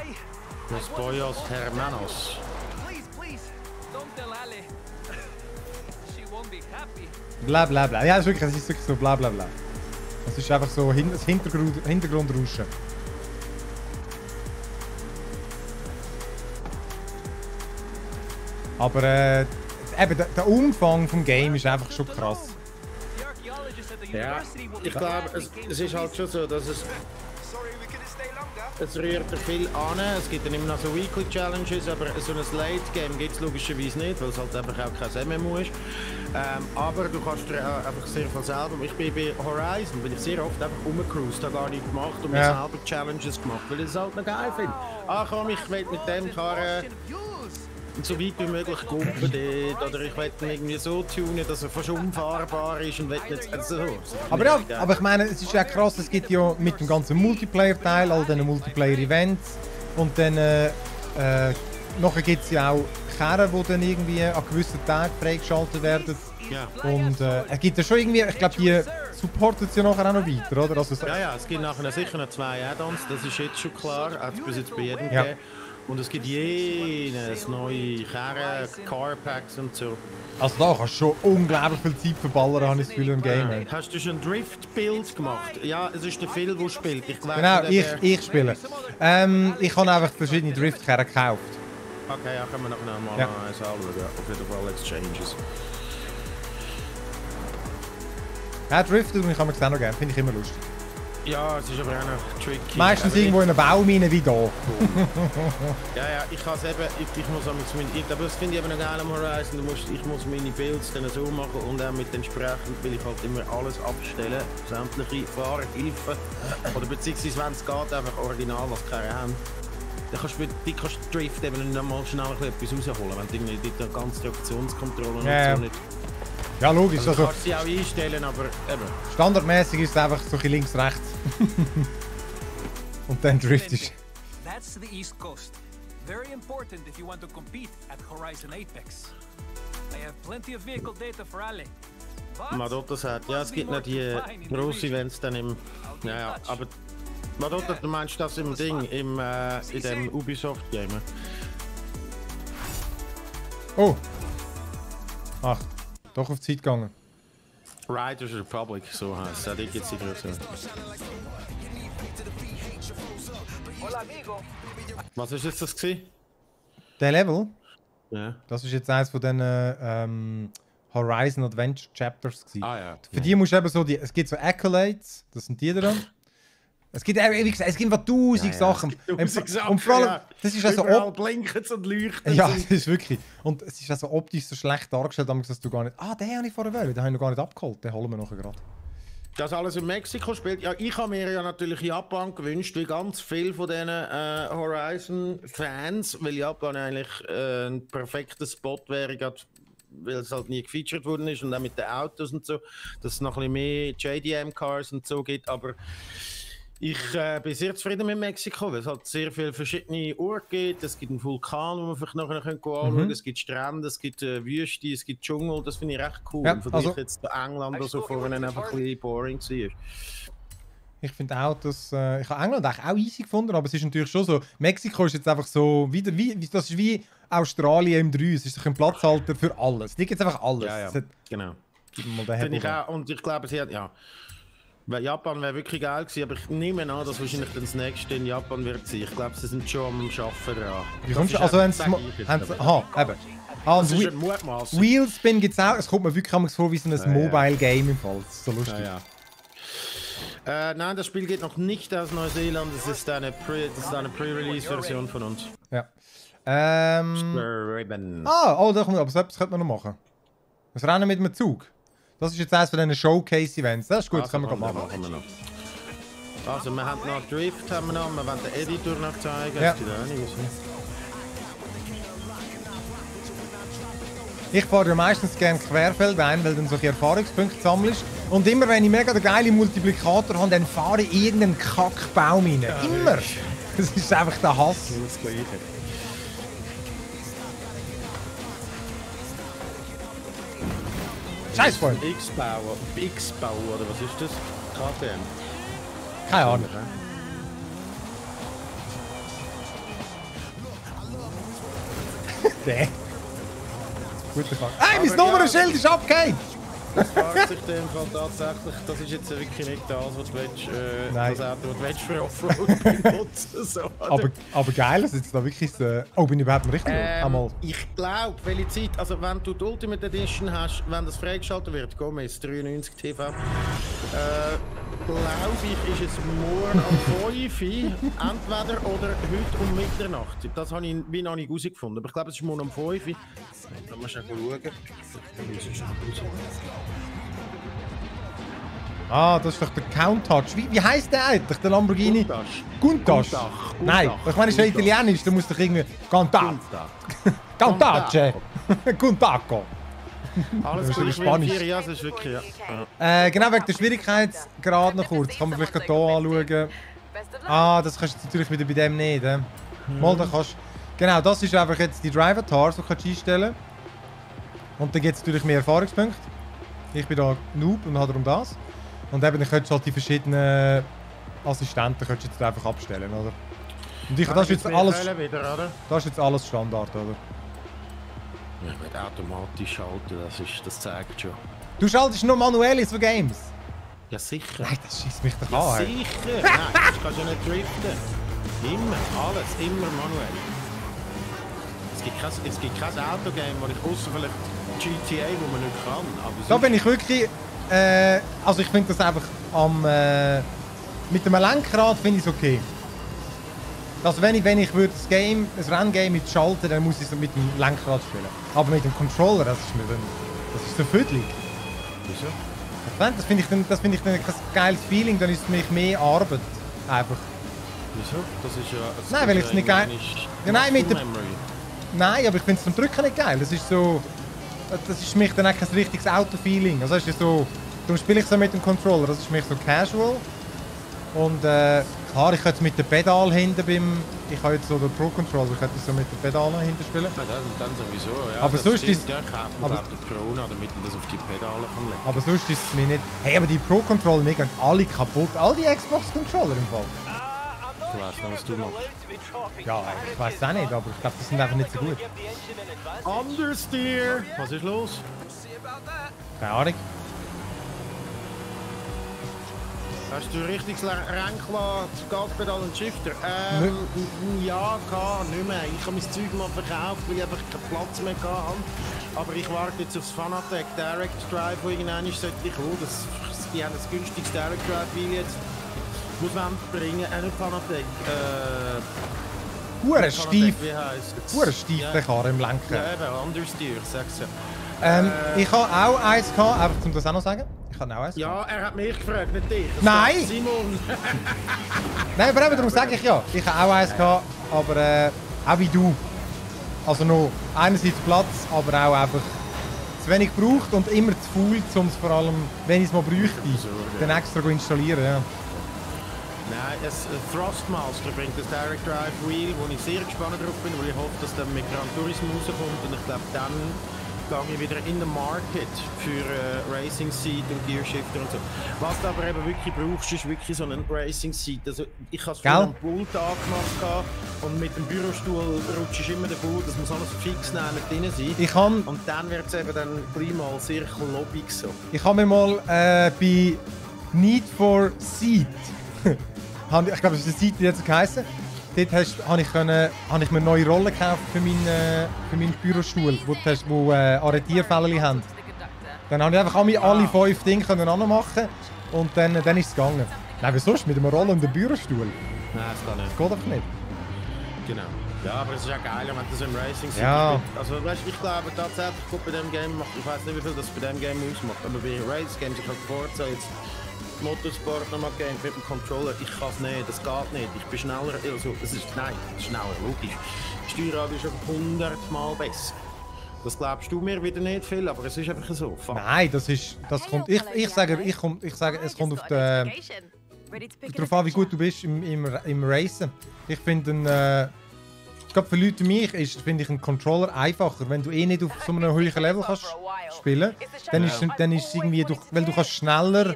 Los Boyos Hermanos. Bla bla bla. Ja, es ist wirklich, es ist wirklich so bla bla bla. Es ist einfach so das Hintergrund, Hintergrundrauschen. Aber äh, eben, der, der Umfang des Game ist einfach schon krass. Ja, ich glaube, es, es, ist halt schon so, dass es. Es rührt viel an. Es gibt dann immer noch so Weekly Challenges, aber so ein Late Game gibt es logischerweise nicht, weil es halt einfach auch kein MMO ist. Ähm, aber du kannst dir einfach sehr viel selber. Ich bin bei Horizon bin ich sehr oft einfach rumgecruised, habe gar nichts gemacht und mir selber Challenges gemacht, weil ich es halt noch geil finde. Ach komm, ich will mit dem Karren so weit wie möglich kumpen dort. Oder ich will ihn irgendwie so tunen, dass er fast unfahrbar ist und will nicht also so. Aber ja, aber ich meine, es ist ja krass, es gibt ja mit dem ganzen Multiplayer-Teil, all diesen Multiplayer-Events und dann äh, äh, nachher gibt es ja auch Kerren, die dann irgendwie an gewissen Tagen freigeschaltet werden. Ja. Und äh, es gibt ja schon irgendwie, ich glaube, die supportet es ja nachher auch noch weiter, oder? Also, ja, ja, es gibt nachher sicher noch zwei Add-ons, das ist jetzt schon klar, hat es bis jetzt bei jedem ja. gegeben. Und es gibt jenes neue Karren, Carpacks und so. Also da kannst du schon unglaublich viel Zeit verballern, habe ich das Gefühl, im Game. Ja. Hast du schon Drift-Build gemacht? Ja, es ist der Phil, der spielt. Ich genau, ich, ich spiele. Ähm, ich habe einfach verschiedene Drift-Karren gekauft. Okay, ja, können wir nachher mal ja. anschauen. Ja, auf jeden Fall Exchanges. Ja, Driften ich kann mir das auch noch gerne, finde ich immer lustig. Ja, es ist aber auch noch tricky. Meistens irgendwo in einem Baum rein, wie da. ja, ja, ich kann es eben, ich, ich muss auch mit, ich, aber das finde ich eben noch geil am Horizon, du musst, ich muss meine Builds dann so machen und auch mit entsprechend will ich halt immer alles abstellen, sämtliche Fahrhilfen, oder beziehungsweise wenn es geht, einfach original, was keine haben. Dann kannst du, die kannst du Drift eben nicht mal schnell etwas rausholen, wenn du irgendwie die ganze Aktionskontrolle ja, und so nicht... Ja, logisch. Also, also, kannst sie auch einstellen, aber eben. Standardmäßig ist es einfach so ein links, rechts. Und dann Drift ist. That's the East Coast. Very important if you want to compete at Horizon Apex. I have plenty of vehicle data for Ale. Madotta sagt, ja, es gibt noch die grossen Events dann im. Ja, ja, aber. Madotta, du meinst das im Ding, im, äh, in dem Ubisoft-Game? Oh! Ach, doch auf die Zeit gegangen. Riders Republic, so heißt es. gibt es die Größe. Was ist jetzt das gewesen? Der Level, Ja. das ist jetzt eins von den ähm, Horizon Adventure Chapters gewesen. Ah ja. Für die musst du eben so, die, es gibt so Accolades, das sind die dran. Es gibt, eben, wie gesagt, es gibt einfach tausend Ja, ja, Sachen. tausend Und Sachen, vor allem, ja. das ist also Überall op blinken und leuchten. ja, das ist wirklich. Und es ist also optisch so schlecht dargestellt, dass du gar nicht. Ah, den habe ich vorher wollen, den habe ich noch gar nicht abgeholt, den holen wir noch gerade. Das alles in Mexiko spielt. Ja, ich habe mir ja natürlich Japan gewünscht, wie ganz viele von diesen äh, Horizon-Fans, weil Japan eigentlich äh, ein perfekter Spot wäre, weil es halt nie gefeatured worden ist und auch mit den Autos und so, dass es noch ein bisschen mehr JDM-Cars und so gibt. Aber ich äh, bin sehr zufrieden mit Mexiko, weil es halt sehr viele verschiedene Orte gibt. Es gibt einen Vulkan, wo man vielleicht nachher können anschauen kann. Es gibt Strände, es gibt äh, Wüste, es gibt Dschungel. Das finde ich recht cool. Ja, Vergleich also- jetzt zu England, wo so vorhin einfach ein bisschen boring war. Ich finde auch, dass. Äh, ich habe England auch easy gefunden, aber es ist natürlich schon so. Mexiko ist jetzt einfach so. Wie, wie- das ist wie Australien im 3. Es ist doch ein Platzhalter für alles. Die gibt es einfach alles. Ja, ja. Hat- Genau. gib mal den Finde ich auch. Und ich glaube, sie hat, ja. Weil Japan wäre wirklich geil gewesen, aber ich nehme an, dass wahrscheinlich das nächste in Japan wird sein. Ich glaube, sie sind schon am Arbeiten dran. Wie kommst du? Also, haben sie. aha, eben. Ah, Das ist ein Mutmaß. Wheelspin gibt es auch. Es kommt mir wirklich vor wie so ein ja. Mobile Game im Fall. Das ist so lustig. Ja, ja. Äh, nein, das Spiel geht noch nicht aus Neuseeland. Das ist eine Pre- Pre-Release-Version von uns. Ja. Ähm. Ribbon. Ah, oh, da kommt aber selbst könnte man noch machen. Das Rennen mit dem Zug. Das ist jetzt eines von diesen Showcase-Events. Das ist gut, das können wir Also, gerade machen. machen wir. Also, wir haben noch Drift, haben wir noch. wir wollen den Editor noch zeigen. Ja. Ich fahre ja meistens gerne querfeld ein, weil du dann solche Erfahrungspunkte sammelst. Und immer wenn ich mega den geilen Multiplikator habe, dann fahre ich irgendeinen Kackbaum rein. immer. Das ist einfach der Hass. Das Gleiche. Scheiße, X-Bau, X-Bau oder was ist das? KTM. Keine Ahnung. Der. Guter Kack. Hey, mein Nummernschild ist abgehängt! Das fragt sich in dem Fall tatsächlich, das ist jetzt wirklich nicht das, was du willst, äh, Nein. das Auto, was du willst für Offroad benutzen. So? Aber, aber geil, dass jetzt da wirklich so... Oh, bin ich überhaupt noch richtig? Ähm, Einmal. ich glaube, welche Zeit, also wenn du die Ultimate Edition hast, wenn das freigeschaltet wird, Gomez 93 TV, äh, glaube ich, ist es morgen um 5 Uhr, entweder oder heute um Mitternacht. Das habe ich wie noch nicht herausgefunden, aber ich glaube, es ist morgen um 5 Uhr. Da schauen. Muss ich raus. Ah, das ist doch der Countach. Wie, wie heißt der eigentlich? Der Lamborghini? Countach. Countach. Countach. Nein, Countach. ich meine, ist ja Countach. italienisch, da muss doch irgendwie... Countach. Countace. Countaco. Alles Das ist gut, ich Spanisch. will vier, ja, das ist wirklich, ja. Äh, genau, wegen der Schwierigkeitsgrad noch kurz. Kann man vielleicht gerade hier anschauen. Ah, das kannst du jetzt natürlich wieder bei dem nicht. Äh. Mal, da kannst Genau, das ist einfach jetzt die Drive-Atars, die du kannst einstellen Und dann gibt es natürlich mehr Erfahrungspunkte. Ich bin da Noob und habe darum das. Und eben, dann könntest du halt die verschiedenen Assistenten könntest du jetzt einfach abstellen, oder? Und ich, das, ist jetzt alles, Wieder, oder? das ist jetzt alles Standard, oder? Ja, mit automatisch schalten, das, ist, das zeigt schon. Du schaltest nur manuell in so Games. Ja, sicher. Nein, das schießt mich doch Ja, an. sicher. Nein, das kannst du ja nicht driften. Immer, alles, immer manuell. Es gibt kein, es gibt kein Autogame, wo ich außer vielleicht GTA, wo man nicht kann. Aber Da bin ich wirklich. Äh, also ich finde das einfach am. Äh, mit dem Lenkrad finde ich es okay. Also wenn ich, wenn ich würde das Game, das Renngame mit schalten, dann muss ich es mit dem Lenkrad spielen. Aber mit dem Controller, das ist mir dann. Das ist so füdlig. Wieso? Das finde ich dann, das finde ich dann kein geiles Feeling, dann ist es für mich mehr Arbeit. Einfach. Wieso? Das ist ja... Das Nein, weil ich es nicht geil- Ja, nein, mit Memory. Nein, aber ich finde es zum Drücken nicht geil. Das ist so. Das ist für mich dann auch kein richtiges Auto-Feeling. Also es ist ja so. Darum spiele ich so mit dem Controller. Das ist für mich so casual. Und äh, klar, ich könnte mit dem Pedal hinten beim. Ich habe jetzt so den Pro-Controller, ich könnte so mit dem Pedal hinten spielen. Ja, dann, dann sowieso, ja. Aber sonst stimmt, ist- Ja, aber- den Corona, damit man das auf die Pedale kann legen. Aber sonst ist es mir nicht. Hey, aber die Pro-Controller, mir gehen alle kaputt. All die Xbox-Controller im Fall. Du weißt noch, was du machst. Ja, ich weiß es auch nicht, aber ich glaube, die sind einfach nicht so gut. Understeer! Was ist los? Keine Ahnung. Hast du richtig Renkler, Gaspedal und Shifter? Ähm, ja, kann, nicht mehr. Ich habe mein Zeug mal verkauft, weil ich einfach keinen Platz mehr hatte. Aber ich warte jetzt aufs Fanatec Direct Drive, wo irgendwann ist, sollte ich kommen. Das, die haben das günstigste Direct Drive Wheel jetzt. Muss man bringen, auch nicht Fanatec. Äh, Hure es? Hure stief, Ja. der Karre im Lenken. Ja, eben, Understeer, sag's ja. Ähm, Äh. ich habe auch eins gehabt, einfach um das auch noch zu sagen. Ich habe auch eins. Ja, er hat mich gefragt, nicht dich. Das Nein! Simon! Nein, aber eben darum sage ich ja. Ich habe auch eins gehabt, aber äh, auch wie du. Also noch einerseits Platz, aber auch einfach zu wenig gebraucht und immer zu faul, um es vor allem, wenn ich es mal bräuchte, dann extra zu installieren. Ja. Nein, es, äh, Thrustmaster bringt das Direct Drive Wheel, wo ich sehr gespannt drauf bin, weil ich hoffe, dass dann mit Gran Turismo rauskommt und ich glaube, dann gehe ich wieder in den Market für äh, Racing Seat und Gearshifter und so. Was du aber eben wirklich brauchst, ist wirklich so ein Racing Seat. Also ich habe es am Pult angemacht und mit dem Bürostuhl rutschst du immer davon, dass man so alles fix neben drin sein. Ich habe Und dann wird es eben dann gleich mal sehr klobig so. ich hab mir mal äh, bei Need for Seat, ich glaube, das ist die Seite, die jetzt geheißen. Dort hast, habe ich, können, habe ich mir neue Rollen gekauft für meinen, äh, für meinen Bürostuhl, wo, hast, wo äh, Arretierfälle haben. Dann habe ich einfach alle, alle fünf Dinge können anmachen und dann, dann ist es gegangen. Nein, wieso ist mit einem rollenden Bürostuhl? Nein, das kann nicht. Das geht einfach nicht. Genau. Ja, aber es ist ja geil, wenn du so im Racing Seat Ja. bist. Also weißt, ich glaube tatsächlich, gut, bei dem Game macht, ich weiß nicht, wie viel das bei dem Game ausmacht, aber bei Race Games, ich habe Forza jetzt Motorsport nochmal Game mit dem Controller, ich kann es nicht, das geht nicht, ich bin schneller, also es ist, nein, schneller, logisch. Das Steuerrad ist schon 100 Mal besser. Das glaubst du mir wieder nicht viel, aber es ist einfach so. Fuck. Nein, das ist, das kommt, ich, ich sage, ich, komm, ich sage, es kommt auf den, darauf an, wie gut du bist im, im, im Racen. Ich finde, ein, äh, ich glaube für Leute wie mich ist, finde ich einen Controller einfacher, wenn du eh nicht auf so einem hohen Level kannst spielen, dann ist, dann ist es irgendwie, du, weil du kannst schneller,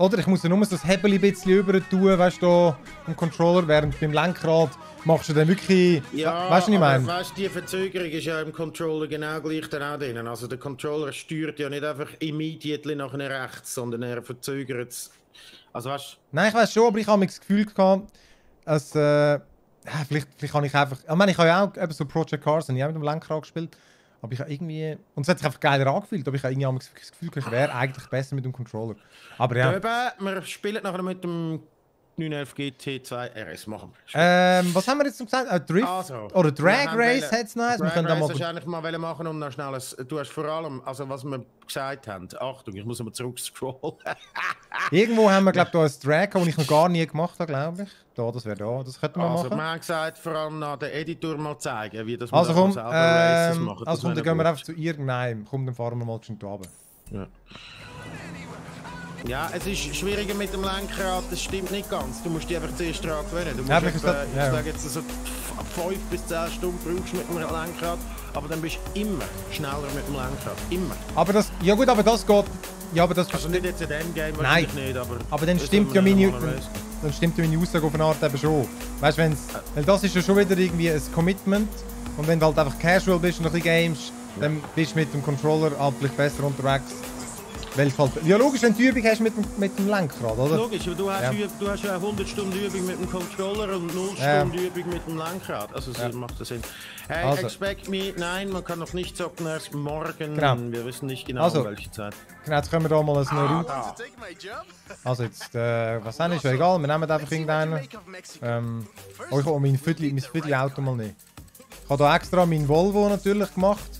oder ich muss ja nur so das Hebel ein bisschen über tun, weißt du, im Controller, während beim Lenkrad machst du dann wirklich, Ja, weißt du, was ich meine? weißt, die Verzögerung ist ja im Controller genau gleich dann auch drin. Also der Controller steuert ja nicht einfach immediately nach rechts, sondern er verzögert es. Also weißt Nein, ich weiß schon, aber ich habe das Gefühl gehabt, dass, äh, vielleicht, vielleicht habe ich einfach, ich meine, ich habe ja auch eben so Project Cars, habe ich auch mit dem Lenkrad gespielt, aber ich habe irgendwie, und es hat sich einfach geiler angefühlt, aber ich habe irgendwie auch das Gefühl, ich wäre eigentlich besser mit dem Controller. Aber ja, Eben, wir spielen nachher mit dem 911 GT2 RS. Machen wir. ähm, was haben wir jetzt noch gesagt? Äh, Drift? Also, Oder Drag Race hat es noch eins. Wir Drag können da Race mal... eigentlich mal wollen machen und noch schnell ein, Du hast vor allem, also was wir gesagt haben, Achtung, ich muss mal zurückscrollen. Irgendwo haben wir, glaube ich, da ein Drag, das ich noch gar nie gemacht habe, glaube ich. Da, das wäre da, das könnten wir Also, machen. wir haben gesagt, vor allem nach den Editor mal zeigen, wie das man Also das komm, selber ähm, machen. also Das komm, dann gehen wir einfach zu irgendeinem. Komm, dann fahren wir mal schon da runter. Ja. Ja, es ist schwieriger mit dem Lenkrad, das stimmt nicht ganz. Du musst dich einfach zuerst daran gewöhnen. Du musst Ja, ich etwa, ich ja. sage jetzt, so 5 bis 10 Stunden brauchst du mit dem Lenkrad, aber dann bist du immer schneller mit dem Lenkrad. Immer. Aber das, ja gut, aber das geht, ja, aber das Also nicht jetzt in dem Game Nein. nicht, aber... Aber dann stimmt ja ein meine, dann, stimmt ja meine Aussage auf eine Art eben schon. Weißt du, wenn's, weil das ist ja schon wieder irgendwie ein Commitment. Und wenn du halt einfach casual bist und ein bisschen games, dann bist du mit dem Controller halt vielleicht besser unterwegs. Halt, ja logisch, wenn du Übung hast mit dem, mit dem Lenkrad, oder? Logisch, aber du hast, Ja. du hast ja 100 Stunden Übung mit dem Controller und 0 Ja. Stunden Übung mit dem Lenkrad. Also das Ja. macht das Sinn. Hey, Also. expect me, nein, man kann noch nicht zocken erst morgen. Genau. Wir wissen nicht genau, Also. um welche Zeit. Genau, jetzt können wir da mal eine Route. da. Also jetzt, äh, was auch ist ja egal, wir nehmen einfach irgendeinen. Ähm, oh, ich habe mein Viertel, mein Viertel-Auto mal nicht. Ich habe da extra meinen Volvo natürlich gemacht.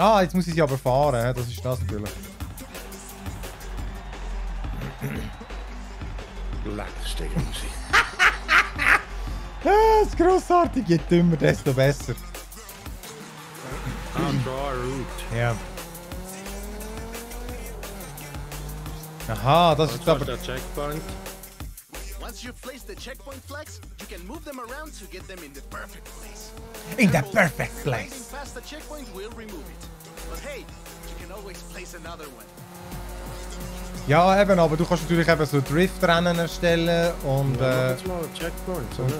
Ah, jetzt muss ich sie aber fahren, das ist das natürlich. Musik. Ah, das ist grossartig, je dümmer, desto besser. Ah, draw a route. Ja. Aha, das ist aber... der Checkpoint. Once you've placed the checkpoint flags, you can move them around to get them in the perfect place. In the Careful, perfect if place. Sliding past the checkpoint will remove it. But hey, you can always place another one. Ja, eben, aber du kannst natürlich eben so Driftrennen erstellen und... Ja, Äh, jetzt mal Checkpoints, oder?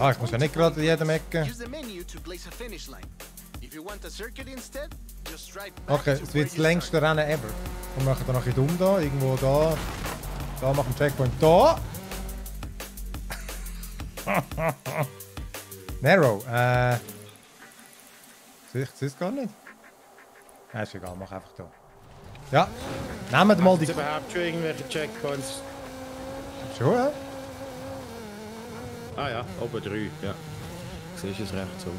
ja, ich muss ja nicht gerade in jedem Ecke. Use the menu to place a finish line. If If you want a circuit instead, just drive back Okay, to es where wird das you längste started. Rennen ever. Und machen dann noch ein bisschen dumm da. Irgendwo da. Da machen wir Checkpoint. Da! Narrow. Äh. Sehe ich es gar nicht? Ja, ist egal, mach einfach da. Ja. Wir mal die. Gibt überhaupt schon irgendwelche Checkpoints? Schon, ja? Ah ja, oben drei, ja. Siehst es recht so.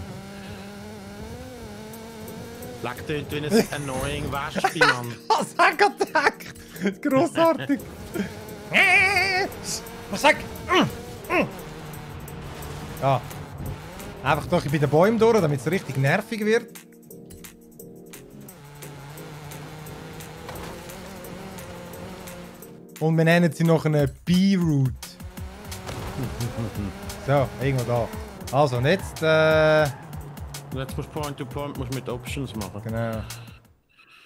Leck tönt wie ein annoying Wespe, Mann. Was hat gedacht? Grossartig. Äh, Was sag? Mm, mm. Ja. Einfach durch bei den Bäumen durch, damit es richtig nervig wird. Und wir nennen sie noch eine B-Route. so, irgendwo da. Also, und jetzt, äh, jetzt musst du Point to Point musst mit Options machen. genau.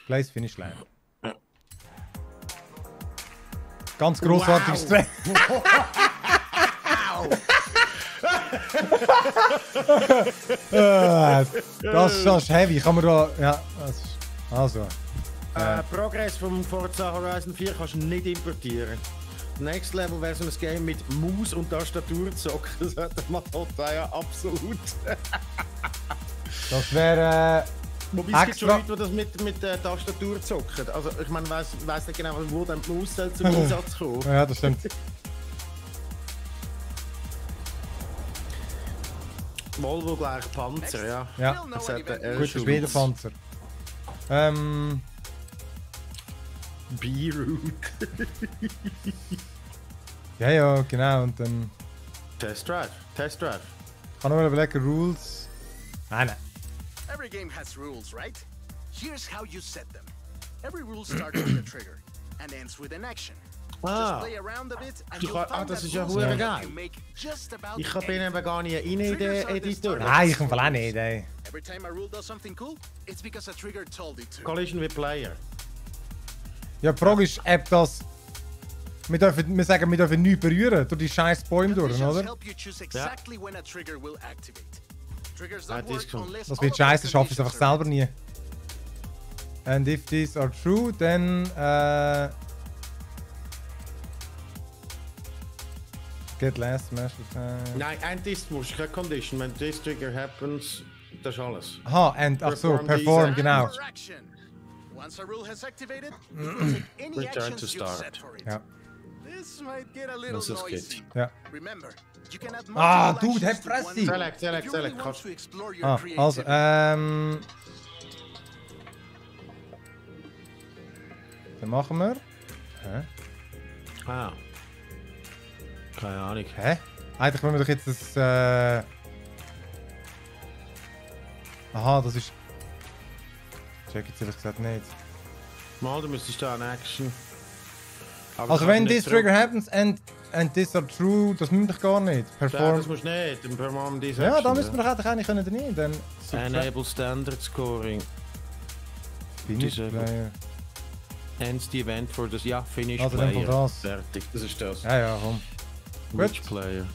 Place Finish Line. Ganz grossartiges Wow. Äh, das, ist- das ist heavy. Kann man da. Ja, das ist, also. Äh, Progress vom Forza Horizon 4 kannst du nicht importieren. Next Level wäre so ein Game mit Maus und Tastatur zocken. Das hat der Mattota ja absolut. Das wäre. Wobei es gibt schon Leute, die das mit, mit der Tastatur zocken. Also ich meine, weiss, weiss nicht genau, wo dann die Maus zum Einsatz kommen. Äh, ja, das stimmt. Volvo gleich Panzer, ja. Ja. We'll know Das when hat der event- Gut, das ist wieder Panzer. Ähm. B-Route. Ja, ja, genau. Und dann. Test Drive. Test Drive. Ich kann nur er überlegen, Rules. Nein, nein. Every game has rules, right? Here's how you set them. Every rule starts with a trigger and ends with an action. Ah. Du ah, das ist ja hure can geil. Ich habe anything. eben gar nicht in den Editor. Nein, ich komme auch nicht, ey. Every time a rule does something cool, it's because a trigger told it to. Collision with Player. Ja, die Frage ist, ob das. Wir, dürfen, wir sagen, wir dürfen nichts berühren durch die scheiß Bäume durch, oder? help you choose exactly when a trigger will activate. Triggers Ah, das Das wird scheiße, schaffe ich es einfach selber nie. And if these are true, then. Äh, get last smash. Äh. Nein, ein Test musst du keine Condition. Wenn this trigger happens, das ist alles. Aha, and. Ach so, Perform these perform, actions. genau. For action. Once a rule has activated, you can take any Return actions to you've start. set for it. Ja. This might get a little Das ist noisy. gut. Ja. Remember, you can add Ah, multiple dude, actions hab to Fresse. one Select, rule. select, If you really select. want Kannst- to explore your Ah, also, creativity. ähm. Dann machen wir. Hä? Ah. Keine Ahnung. Hä? Eigentlich wollen wir doch jetzt das. Äh... Aha, das ist. Check jetzt ehrlich gesagt nicht. Mal, du müsstest da eine Action. Aber Also, wenn this trigger happens and, and this are true, das müssen wir doch gar nicht. Ja, Perform. das musst du nicht. Dann perform diese Ja, da Action, müssen wir doch eigentlich eigentlich können nicht. Dann. Enable Standard Scoring. Finish Player. Ends the event for this. Ja, Finish Also, Player. das. Fertig, das ist das. Ja, ja, komm. Which gut. Player?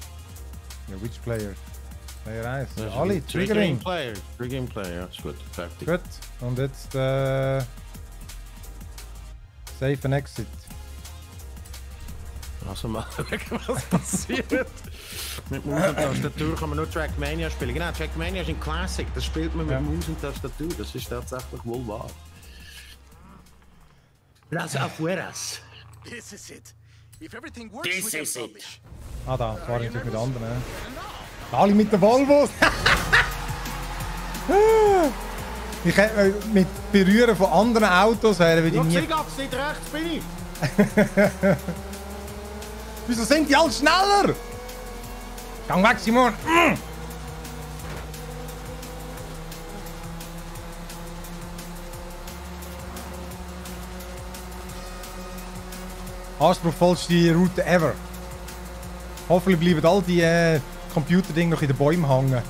Ja, which player? Player 1. Das ist Alle, gut. Triggering. Player. Triggering Player, ist gut. Fertig. Gut. Und jetzt. Äh... Save and Exit. Also mal schauen, was passiert. mit Maus und Tastatur kann man nur Trackmania spielen. Genau, Trackmania ist ein Classic. Das spielt man mit Ja. Maus und Tastatur. Das ist tatsächlich wohl wahr. Las afueras. This is it. If everything works, This we can is it. Ah, da, fahren natürlich mit anderen. Alle mit den Volvos! ich hätte äh, mit Berühren von anderen Autos wäre ich nie. Nicht rechts bin ich. Wieso sind die alle schneller? Gang weg, Simon! Mm. Anspruchsvollste Route ever. Hoffentlich bleiben all die äh, Computerdinge noch in den Bäumen hängen.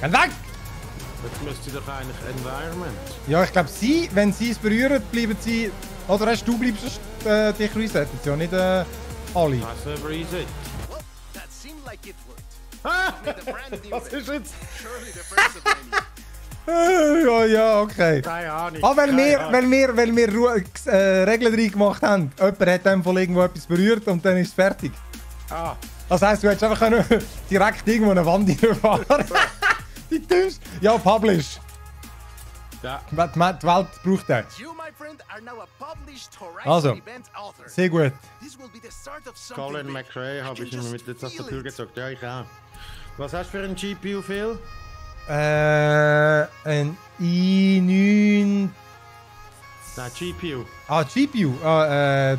Geh weg! Jetzt müsste doch eigentlich Environment. Ja, ich glaube, sie, wenn sie es berühren, bleiben sie. Oder hast du bleibst äh, dich resetten, ja nicht äh, alle. Easy. Well, that seemed like it worked. Was ist jetzt? Surely the first ja, ja, okay. Keine Ahnung. Ah, weil wir, weil wir, weil wir Ru- äh, Regeln rein gemacht haben. Jemand hat dann von irgendwo etwas berührt und dann ist es fertig. Ah, Das heisst, du hättest einfach können direkt irgendwo eine Wand reinfahren Die dümmste. Ja, Publish. ja. Die, die, Welt braucht den. You, my friend, are now a published Horizon Also. event author. Sehr gut. Colin. McRae habe ich immer mit der Tastatur gesagt. Ja, ich auch. Was hast du für einen GPU, Phil? Äh, ein i9. Nein, GPU. Ah, GPU. Ah, äh,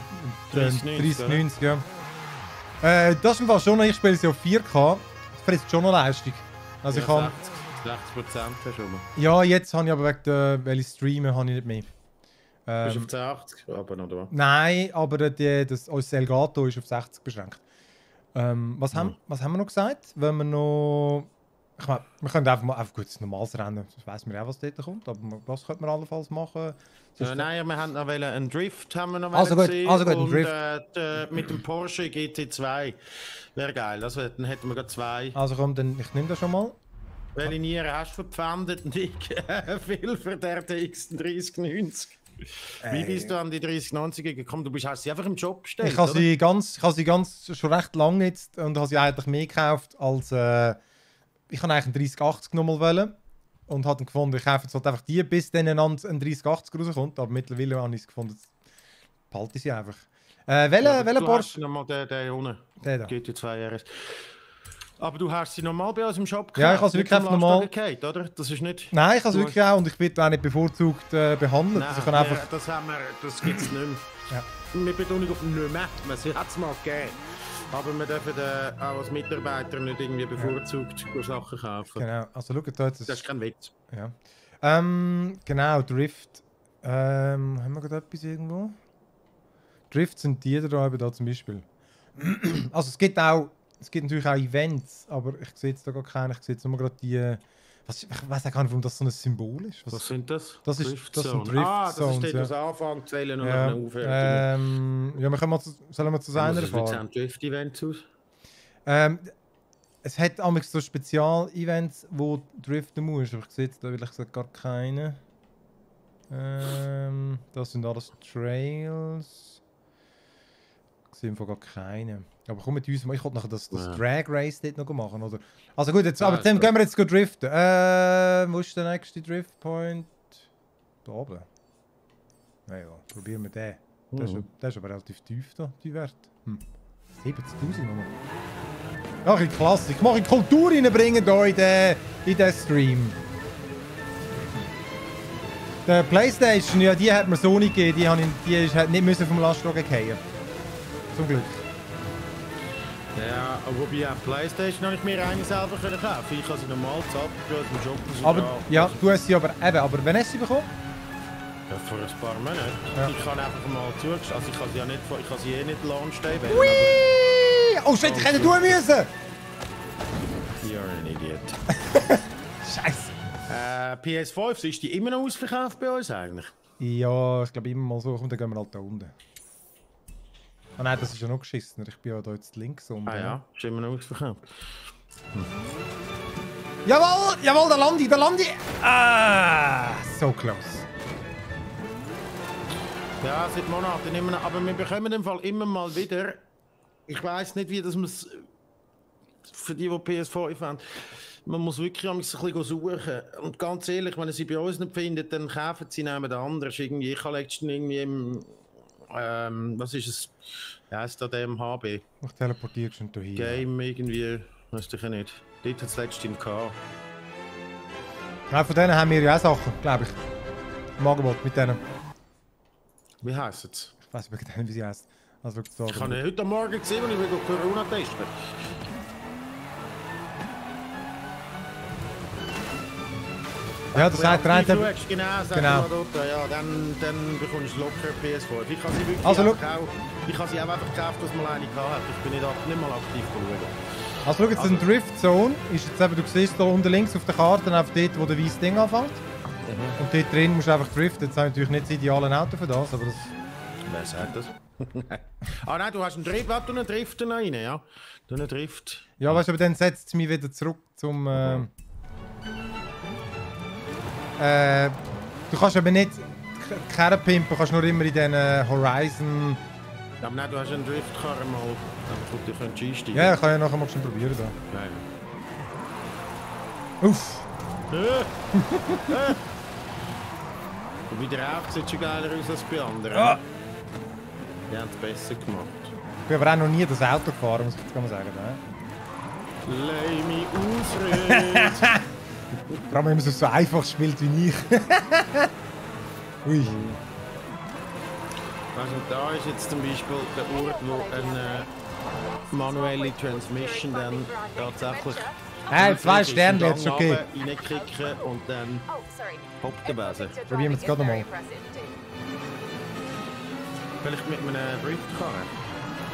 3090, 3090, ja. Äh, das ist schon noch, ich spiele sie auf 4K. Das frisst schon noch Leistung. Also ich ja, kann. 60, 60 Prozent hast du schon mal. Ja, jetzt habe ich aber wegen der, weil ich streame, habe ich nicht mehr. Bist du Ähm, auf 1080 aber noch da? nein, aber die, das, unser Elgato ist auf 60 beschränkt. Ähm, was, haben, was haben wir noch gesagt? Wenn wir noch. Ich meine, wir können einfach mal einfach gut ein normales Rennen. Das weiß man ja, was dort kommt. Aber was könnte man allenfalls machen? Ja, nein, wir haben noch wollen, einen Drift haben wir noch Also gut, sehen also gut, einen und, Drift. Äh, d- mit dem Porsche GT2 wäre geil. Also, dann hätten wir gerade zwei. Also komm, dann, ich nehme das schon mal. Welche Nieren hast du verpfändet, Nick? Viel für der RTX 3090. Wie bist du an die 3090 gekommen? Du bist, hast sie einfach im Job gestellt, Ich habe sie ganz, ich habe sie ganz schon recht lange jetzt und habe sie eigentlich mehr gekauft als äh, ich habe eigentlich einen 3080 nochmal wollen und habe dann gefunden, ich kaufe jetzt halt einfach die, bis dann ein, ein 3080 rauskommt. Aber mittlerweile habe ich es gefunden, behalte ich sie einfach. Äh, welcher Ja, du Porsche? nochmal den, den unten. Der da. GT2 RS. Aber du hast sie normal bei uns im Shop gekauft? Ja, ich habe sie wirklich einfach Laster gekauft, oder? Das ist nicht... Nein, ich habe es Du wirklich auch und ich werde auch nicht bevorzugt äh, behandelt. Nein, also ich kann wir- einfach, das haben wir, das gibt es nicht mehr. Ja. Mit Betonung auf nicht mehr. Man hat es mal gegeben. Aber wir dürfen äh, auch als Mitarbeiter nicht irgendwie bevorzugt Sachen kaufen. genau, also schau, da jetzt Das ist kein Witz. Ja. Ähm, genau, Drift. Ähm, haben wir gerade etwas irgendwo? Drift sind die da eben da zum Beispiel. also es gibt auch, es gibt natürlich auch Events, aber ich sehe jetzt da gar keine. Ich sehe jetzt nur gerade die. Was, ich weiß gar nicht, warum das so ein Symbol ist. Was Was, sind das? Das ist- Drift das sind. Drift Ah, das Zones, steht ja. aus Anfang zählen und ja, dann aufhören. ähm, ja, wir können mal zu, sollen wir zu seiner Wie fahren. sehen Drift-Events aus? Ähm, es hat amigs so Spezial-Events, wo driften musst, aber ich sehe jetzt da ehrlich gesagt gar keine. Ähm, das sind alles Trails. Ich sehe einfach gar keine. Aber komm mit uns, mal, ich wollte nachher das, das. Drag Race dort noch machen, oder? Also gut, jetzt, aber dann gehen wir jetzt driften. Äh, wo ist der nächste Drift Point? Da oben. Naja, probieren wir den. Der, ist, Mhm. der ist aber relativ tief da, die Wert. Hm. 70.000 nochmal. Ach, in Klasse. Ich mache Kultur reinbringen hier in den, in den Stream. Der Playstation, ja, die hat mir so nicht gegeben. Die, ich, die hat nicht müssen vom Lastwagen fallen. Zum Glück. Ja, wobei auch Playstation habe ich mir eine selber können kaufen. Ich habe sie normal gezahlt uns im Job. Aber ja- ja, du hast sie aber eben. Aber wann hast du sie bekommen? Ja, vor ein paar Monaten. Ja. Ich kann einfach mal zugestellt. Also ich kann sie ja nicht, ich kann sie eh nicht Launch Day wählen. Ui! Oh shit, ich hätte tun müssen! You're an idiot. Scheiße. äh, PS5, ist die immer noch ausverkauft bei uns eigentlich? Ja, ich glaube immer mal so. Komm, dann gehen wir halt da unten. Ah nein, das ist ja noch geschissener. Ich bin ja da jetzt links unten. Ah ja, ist immer noch ausverkauft. Jawohl, jawohl, der Landi, der Landi. Ah, so close. Ja, seit Monaten immer noch. Aber wir bekommen im Fall immer mal wieder. Ich weiß nicht, wie das man für die, die PS5 haben. Man muss wirklich ein bisschen suchen. Und ganz ehrlich, wenn ihr sie bei uns nicht findet, dann kaufen sie jemand anderes. Irgendwie, ich habe letztens irgendwie im. Ähm, was ist es? Ja, ist da der MHB? Ich teleportiere schon hierhin. Game irgendwie. Weißt du nicht. Dort hat es letztens gehabt. Ja, von denen haben wir ja auch Sachen, glaube ich. Im Angebot mit denen. Wie heisst es? Ich weiß nicht wie sie heißt. Also wirklich so. Ich habe heute Morgen gesehen, als ich wieder Corona testen. Ja, das sagt der eine. Genau, sag Genau. genau. Dort, ja, dann, dann bekommst du locker PS5. Ich habe sie wirklich Also, einfach auch, ich habe sie auch einfach gekauft, dass mal eine gehabt hat. Ich bin nicht, nicht mal aktiv geschaut. Also schau, jetzt ein Drift Zone ist jetzt eben, du siehst da unten links auf der Karte auf dort, wo der weiße Ding anfängt. Und dort drin musst du einfach driften. Jetzt habe ich natürlich nicht das ideale Auto für das, aber das... Wer sagt das? ah nein, du hast einen Drift, warte, du einen Drifter rein, ja? Du einen Drift. Ja, weißt du, aber dann setzt es mich wieder zurück zum. Äh, äh, du kannst aber nicht Karren pimpen, kannst nur immer in diesen Horizon. Ja, aber nein, du hast einen Driftkarren mal. Einfach, du könntest einsteigen. Ja, ich kann ja nachher mal schon probieren. Da. Geil. Uff! Und wie der Rauch sieht schon geiler aus als bei anderen. Ah. Die haben es besser gemacht. Ich bin aber auch noch nie das Auto gefahren, muss ich jetzt mal sagen. Ne? Leih mich ausreden! Vor allem, wenn man es so einfach spielt wie ich. Ui. Also da ist jetzt zum Beispiel der Ort, wo eine manuelle Transmission dann tatsächlich... Hey, zwei Sterne, jetzt ist okay. Reinkicken und dann hoppt der Besen. Probieren wir es gerade mal. Vielleicht mit einem Driftkarren.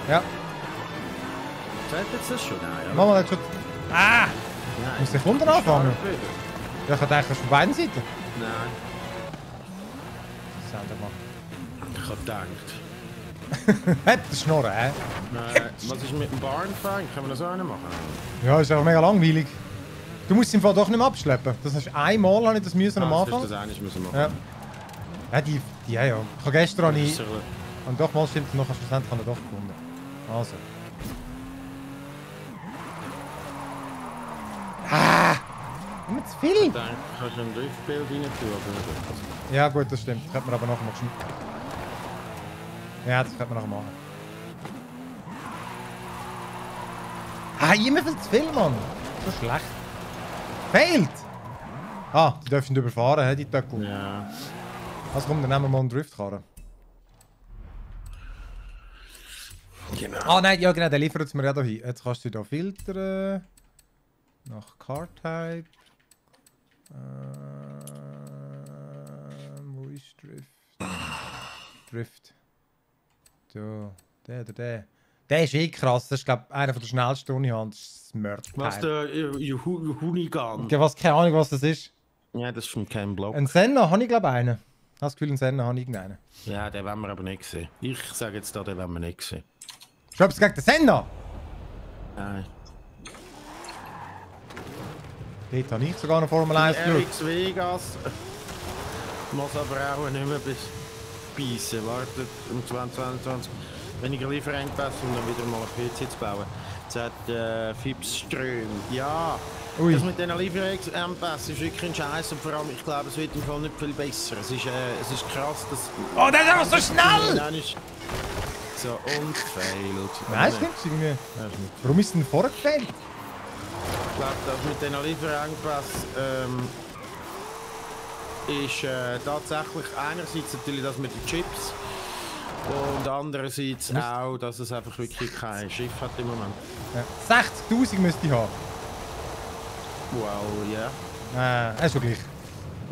Ja, Sagt jetzt das schon? Nein, ja. Mama hat schon. Ah! Nein. Muss ich unten anfangen? Ja, ich eigentlich von beiden Seiten. Nein, Sag mal. ich hab gedacht. Hat der Schnorren, hä? Nein, was ist mit dem Barnfang? Können wir das auch nicht machen? Ja, ist auch mega langweilig. Du musst Fall doch nicht mehr abschleppen. Das heißt, einmal habe ich das müssen am Ah, Anfang. Das eigentlich müssen machen. Ja. Ja, die, die, ja, ja. Ich habe gestern Das ich, und doch mal stimmt, noch schlussendlich habe ich doch gefunden. Also. Zu viel! Denke, kannst du ein Driftbild rein tun, aber nicht. Ja gut, das stimmt. Das könnte man aber nachher mal schneiden. Ja, das könnte man nachher machen. Ah, immer viel zu viel, Mann! So schlecht. Fehlt! Ah, die dürfen überfahren, hä, die Töckel. Ja. Also komm, dann nehmen wir mal einen Driftkarren. Genau. Ah nein, ja genau, der liefert es mir ja hier. Jetzt kannst du hier filtern. Nach Car Type. Ähm, wo ist Drift? Drift. So, der oder der. Der ist eh krass, das ist glaube ich einer der schnellsten, ich habe. Das ist das Mörderteil. Was der äh, Hunigan? Okay, was, keine Ahnung was das ist. Ja, das ist von keinem Blog. Ein Senna habe ich glaube ich einen. Ich habe das Gefühl, einen Senna habe ich irgendeinen. Ja, den wollen wir aber nicht sehen. Ich sage jetzt da, den wollen wir nicht sehen. Ist etwas gegen den Senna? Nein. Dort habe ich sogar noch Formel 1 geschaut. RX Vegas muss aber auch nicht mehr bis beißen. Wartet um 2022 weniger Lieferengpässe und dann wieder mal ein PC zu bauen. Sagt äh, Fips Ström. Ja, Ui. das mit diesen Lieferengpässen ist wirklich ein Scheiß und vor allem, ich glaube, es wird im Fall nicht viel besser. Es ist, äh, es ist krass, dass... Oh, der ist aber so schnell! Nein, ist so und failed. Nein, irgendwie. Ja, ist nicht. Warum ist denn vorgefällt? Ich glaube, das mit den Lieferengpässen ähm, ist äh, tatsächlich einerseits natürlich das mit den Chips und andererseits auch, dass es einfach wirklich kein Schiff hat im Moment. Ja. 60.000 müsste ich haben. Wow, ja. Äh, ist schon gleich.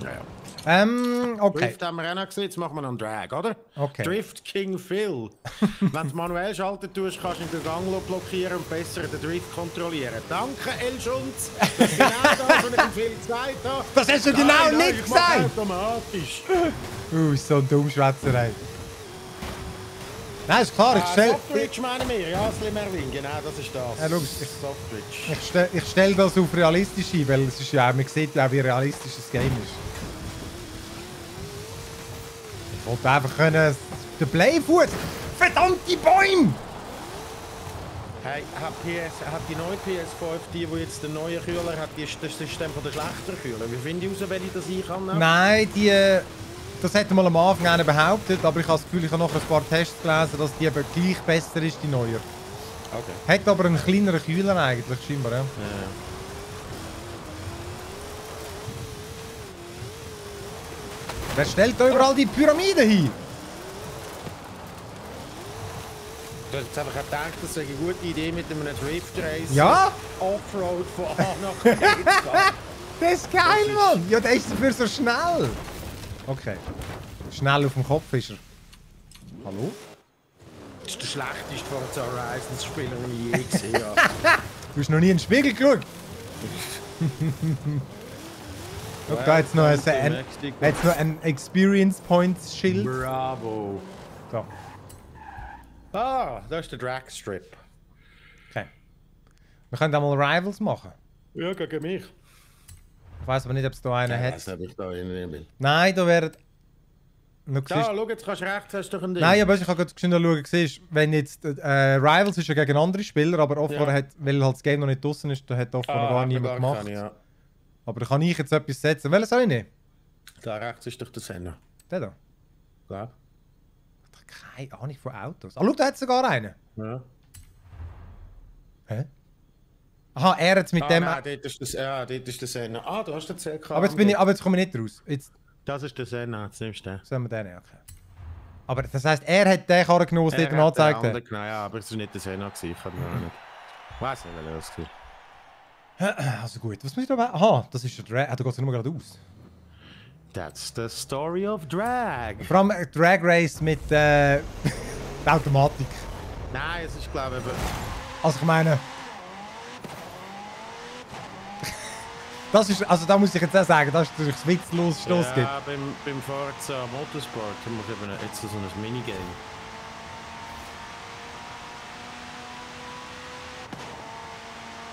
ja. ja. Ähm, okay. Drift haben wir auch noch gesehen, jetzt machen wir noch einen Drag, oder? Okay. Drift King Phil. Wenn du manuell schalten tust, kannst du den Gang blockieren und besser den Drift kontrollieren. Danke, El Schunz. Das ist genau das, was ich ihm viel gesagt habe. Das hast du genau Nein, nein, nicht gesagt! automatisch. Uh, ist so eine Dummschwätzerei. Nein, ist klar, ich Ah, stell, Softbridge meinen wir, ja, Slim Merlin, genau, das ist das. Ja, schau, ich- Softbridge. ich, stell, ich stell das auf realistisch ein, weil es ist ja man sieht ja wie realistisch das Game ist. Ich wollte einfach können, den Playfoot, verdammte Bäume! Hey, hat, PS, hat die neue PS5, die, die jetzt den neuen Kühler hat, die das System von der schlechteren Kühler. Wie finde ich raus, wenn ich das ein kann? ne? Nein, die, das hätte mal am Anfang einer behauptet, aber ich habe das Gefühl, ich habe noch ein paar Tests gelesen, dass die eben gleich besser ist, die neue. Okay. Hat aber einen kleineren Kühler eigentlich, scheinbar, ja. Ja. Wer stellt da überall die Pyramiden hin? Du hast jetzt einfach gedacht, das sei eine gute Idee mit einem Drift Race. Ja? Offroad von A nach B. Das ist geil, Mann! Ja, der ist dafür so schnell! Okay. Schnell auf dem Kopf ist er. Hallo? Das ist der schlechteste Forza Horizons Spieler, den ich je gesehen habe. Du hast noch nie in den Spiegel geschaut? Schau, da jetzt noch ein, jetzt noch ein Experience Points Schild. Bravo. So. Ah, das ist der Dragstrip. Okay. Wir können auch mal Rivals machen. Ja, gegen mich. Ich weiß aber nicht, ob es da einen Ich hat. weiß nicht, ob ich da innen bin. Nein, da wäre. Noch Da, siehst- schau, jetzt kannst du rechts, hast du doch ein Ding. Nein, aber ich habe gerade geschwind schauen, siehst, wenn jetzt äh, Rivals ist ja gegen andere Spieler, aber offenbar Ja. hat, weil halt das Game noch nicht draußen ist, da hat offenbar ah, gar niemand gemacht. keine, ja. Aber kann ich jetzt etwas setzen. Welches soll ich nehmen? Da rechts ist doch der Senna. Der da. Klar. Keine Ahnung von Autos. Ah, schau, da hat sogar einen. Ja. Hä? Aha, er hat mit ah, dem. Nein, dort ist, das, ja, dort ist der Senna. Ah, du hast den CK. aber, jetzt bin ich, aber jetzt komme ich nicht raus. Jetzt Das ist der Senna, jetzt nimmst du den. sollen wir den nehmen. Okay. Aber das heisst, er hat den Karren genommen, was Er angezeigt den hat. genommen, Ja, aber es war nicht der Senna, gewesen, ich kann ihn auch nicht. Ich weiß nicht, wer los war. Also gut, was muss ich da machen? Aha, das ist der Drag. Ah, da geht es nur gerade aus. That's the story of drag. Vor allem äh, Drag Race mit äh, Automatik. Nein, es ist glaube ich. Also ich meine. Das ist, also da muss ich jetzt auch sagen, das ist durch das witzlos Stoß gibt. Ja, beim, beim Forza Motorsport haben wir eben jetzt so ein Minigame.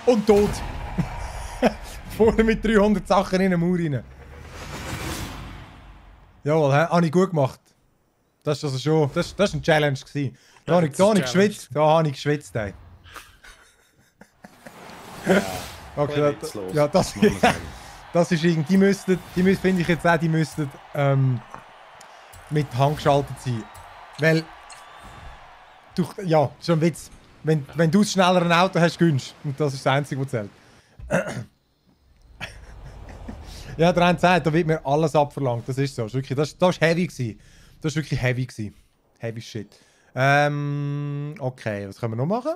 Und tot. Vorne mit 300 Sachen in den Mauer rein. Jawohl, hä? habe ich gut gemacht. Das ist also schon, das, das ist eine Challenge gewesen. Da habe ich, das da habe ich geschwitzt, da habe ich geschwitzt, ey. okay, ein das, ja, das, muss man sagen. das ist irgendwie, die müssten, die müssten, finde ich jetzt auch, die müssten ähm, mit Hand geschaltet sein. Weil, du, ja, das ist ein Witz. Wenn, wenn du schneller ein Auto hast, gönnst. Und das ist das Einzige, was zählt. Ja, der eine sagt, da wird mir alles abverlangt. Das ist so. Das ist wirklich, das, das ist heavy gewesen. Das ist wirklich heavy gewesen. Heavy shit. Ähm, okay, was können wir noch machen?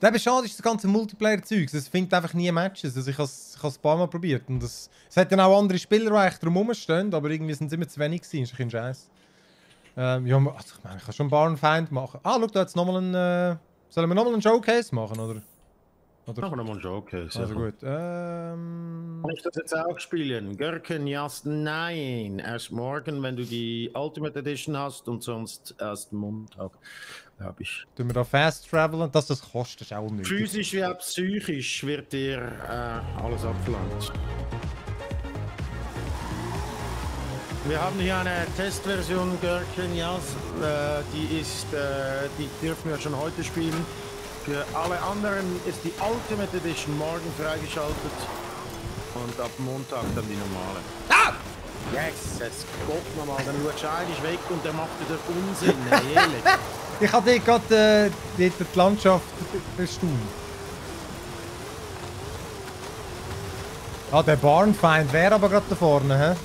Das ist schade, ist das ganze Multiplayer-Zeug. Es findet einfach nie Matches. Also ich habe es ein paar Mal probiert. Und das, es hat dann auch andere Spieler, die echt drumherum stehen, aber irgendwie sind es immer zu wenig gewesen. Das ist ein scheiße. Ähm, ja, also ich meine, ich kann schon Barnfind machen. Ah, schau, da jetzt nochmal einen. Äh, sollen wir nochmal einen Showcase machen, oder? Oder? Machen wir mal einen Showcase. Also ja. gut. Ähm, Kann ich das jetzt auch spielen? Gürken, Just, nein. Erst morgen, wenn du die Ultimate Edition hast und sonst erst Montag, glaube ich. tun wir da fast travelen? Dass das kostet, ist auch unnötig. Physisch wie auch psychisch wird dir äh, alles abverlangt. Wir haben hier eine Testversion Gürken Jas. Äh, die ist, äh, die dürfen wir schon heute spielen. Für alle anderen ist die Ultimate Edition morgen freigeschaltet. Und ab Montag dann die normale. Ah! Yes, es Gott nochmal, dann schaust du eigentlich weg und der macht wieder Unsinn, ehrlich. Ich habe dort gerade äh, die Landschaft bestaunt. Ah, der Barnfind wäre aber gerade da vorne, hä?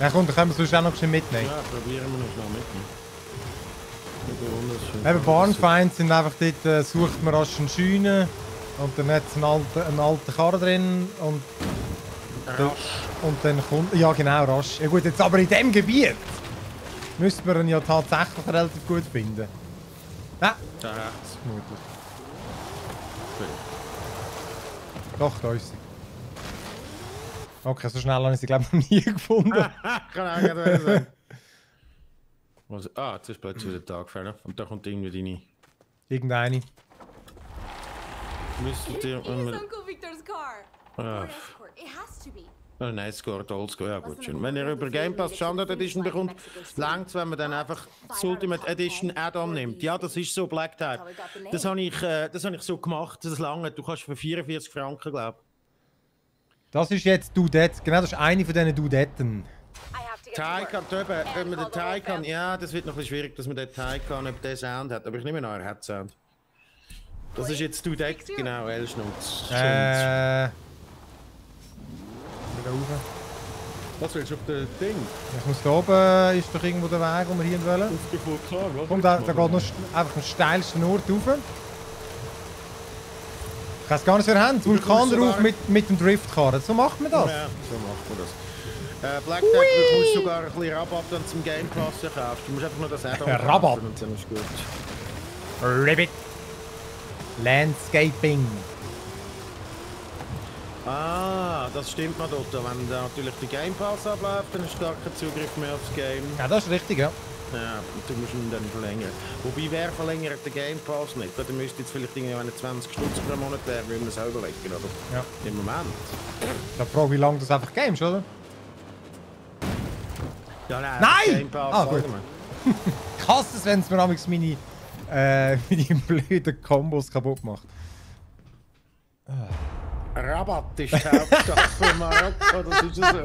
Ja, komm, dann können wir sonst auch noch mitnehmen. Ja, probieren wir noch schnell mit. Eben, Barnfinds sind einfach dort, äh, sucht man rasch eine Scheune und dann hat es einen alten, einen alten Karren drin und, und dann kommt... Ja genau, rasch. Ja gut, jetzt aber in dem Gebiet müsste man ihn ja tatsächlich relativ gut finden. Ja, Da rechts. vermutlich. Doch, da ist sie. Okay, so schnell habe ich sie glaube ich noch nie gefunden. Kann auch sein. Was, ah, jetzt ist plötzlich wieder Tag fertig. Und da kommt irgendwie deine. Irgendeine. Müsstet ihr. It is Ähm, Uncle Victor's car. ah. It has to be. oh, nein, Score, Oldschool, ja gut schön. Wenn ihr über Game Pass Standard Edition bekommt, langt wenn man dann einfach das Ultimate Edition Add-on nimmt. Ja, das ist so Black Type. Das habe ich, äh, das hab ich so gemacht, das lange. Du kannst für 44 Franken, glaube Das ist jetzt Dudette. Genau, das ist eine von diesen Dudetten. Taycan, eben, wenn man den Taycan, ja, das wird noch ein bisschen schwierig, dass man den Taycan, ob der Sound hat. Aber ich nehme an, er hat Sound. Das ist jetzt du deckt, genau, L-Schnutz. Äh. Wieder rauf. Was willst du auf das Ding? Ich muss da oben, ist doch irgendwo der Weg, wo wir hin wollen. Das ist klar? Komm, da, da geht noch einfach am steilsten Ort rauf. Ich weiß gar nicht, wer haben. Vulkan drauf mit, mit dem Driftkarren. So macht man das. Ja, so macht man das. Äh, Black Death bekommst sogar ein bisschen Rabatt, wenn du zum Game Pass kaufst. Du musst einfach nur das Add-on Rabatt. und dann ist gut. Ribbit. Landscaping. Ah, das stimmt noch dort. Wenn da natürlich der Game Pass abläuft, dann du gar keinen Zugriff mehr aufs Game. Ja, das ist richtig, ja. Ja, du musst ihn dann verlängern. Wobei, wer verlängert den Game Pass nicht? Oder müsste jetzt vielleicht irgendwie, wenn er 20 Stutz pro Monat wäre, würden wir es überlegen, oder? Ja. Im Moment. Da frage wie lange das einfach gamest, oder? Ja, nein! Nein! Game Pass Ah, gut. Ich hasse es, wenn es mir amigs meine, äh, meine blöden Kombos kaputt macht. Rabat ist die Hauptstadt von Marokko, das ist ja so.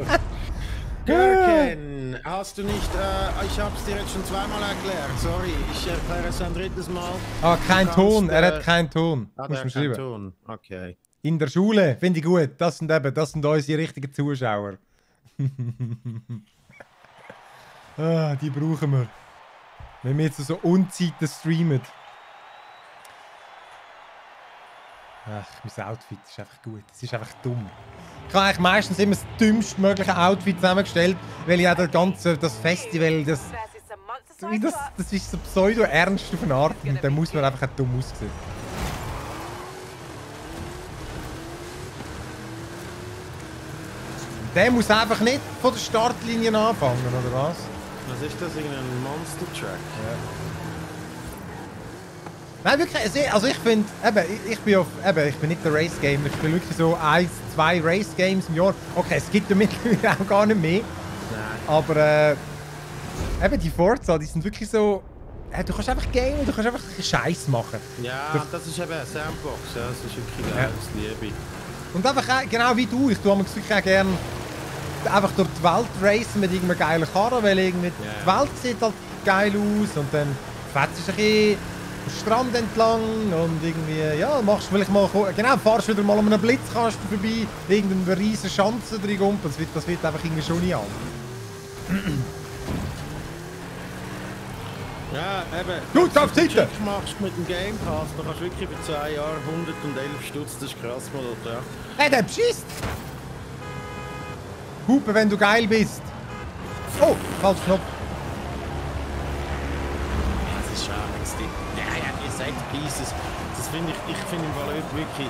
Gürken, hast du nicht, äh, ich hab's dir jetzt schon zweimal erklärt, sorry, ich erkläre es ein drittes Mal. Ah, kein Ton, er äh, hat keinen Ton. Ah, Muss hat keinen. Ton, okay. In der Schule, finde ich gut. Das sind eben, das sind unsere richtigen Zuschauer. ah, die brauchen wir. Wenn wir jetzt so Unzeiten streamen. Ach, mein Outfit ist einfach gut. Es ist einfach dumm. Ich habe eigentlich meistens immer das dümmste mögliche Outfit zusammengestellt, weil ich auch das ganze das Festival, das, das, das ist so pseudo-ernst auf eine Art und dann muss man einfach dumm aussehen. Der muss einfach nicht von der Startlinie anfangen, oder was? Was ist das, irgendein Monster-Track? Nein, wirklich, also ich- finde, ich, ich bin auf, eben, ich bin nicht der Race-Gamer, ich bin wirklich so eins, zwei Race-Games im Jahr. Okay, es gibt ja mittlerweile auch gar nicht mehr, Nein. aber äh, eben die Forza, die sind wirklich so, äh, du kannst einfach gamen, du kannst einfach Scheiß machen. Ja, Der- das ist eben eine Sandbox, ja, das ist wirklich Ja. geil, das liebe. Und einfach genau wie du, ich tue mir wirklich auch gerne einfach durch die Welt racen mit irgendeiner geilen Karre, weil irgendwie Ja, die ja. Welt sieht halt geil aus und dann fährst du ein bisschen Strand entlang und irgendwie, ja, machst vielleicht mal, genau, fahrst wieder mal um einen Blitzkasten vorbei, irgendeine riesen Schanze drin rum, das wird, das wird einfach irgendwie schon nicht an. Ja, eben. Gut, auf die du Seite. Check machst mit dem Game Pass, dann kannst du wirklich für zwei Jahre 111 Stutz, das ist krass, mal, ja. Hey, der beschießt! Hupe, wenn du geil bist! Oh, falsch Knopf. Finde ich, ich finde im Fall wirklich,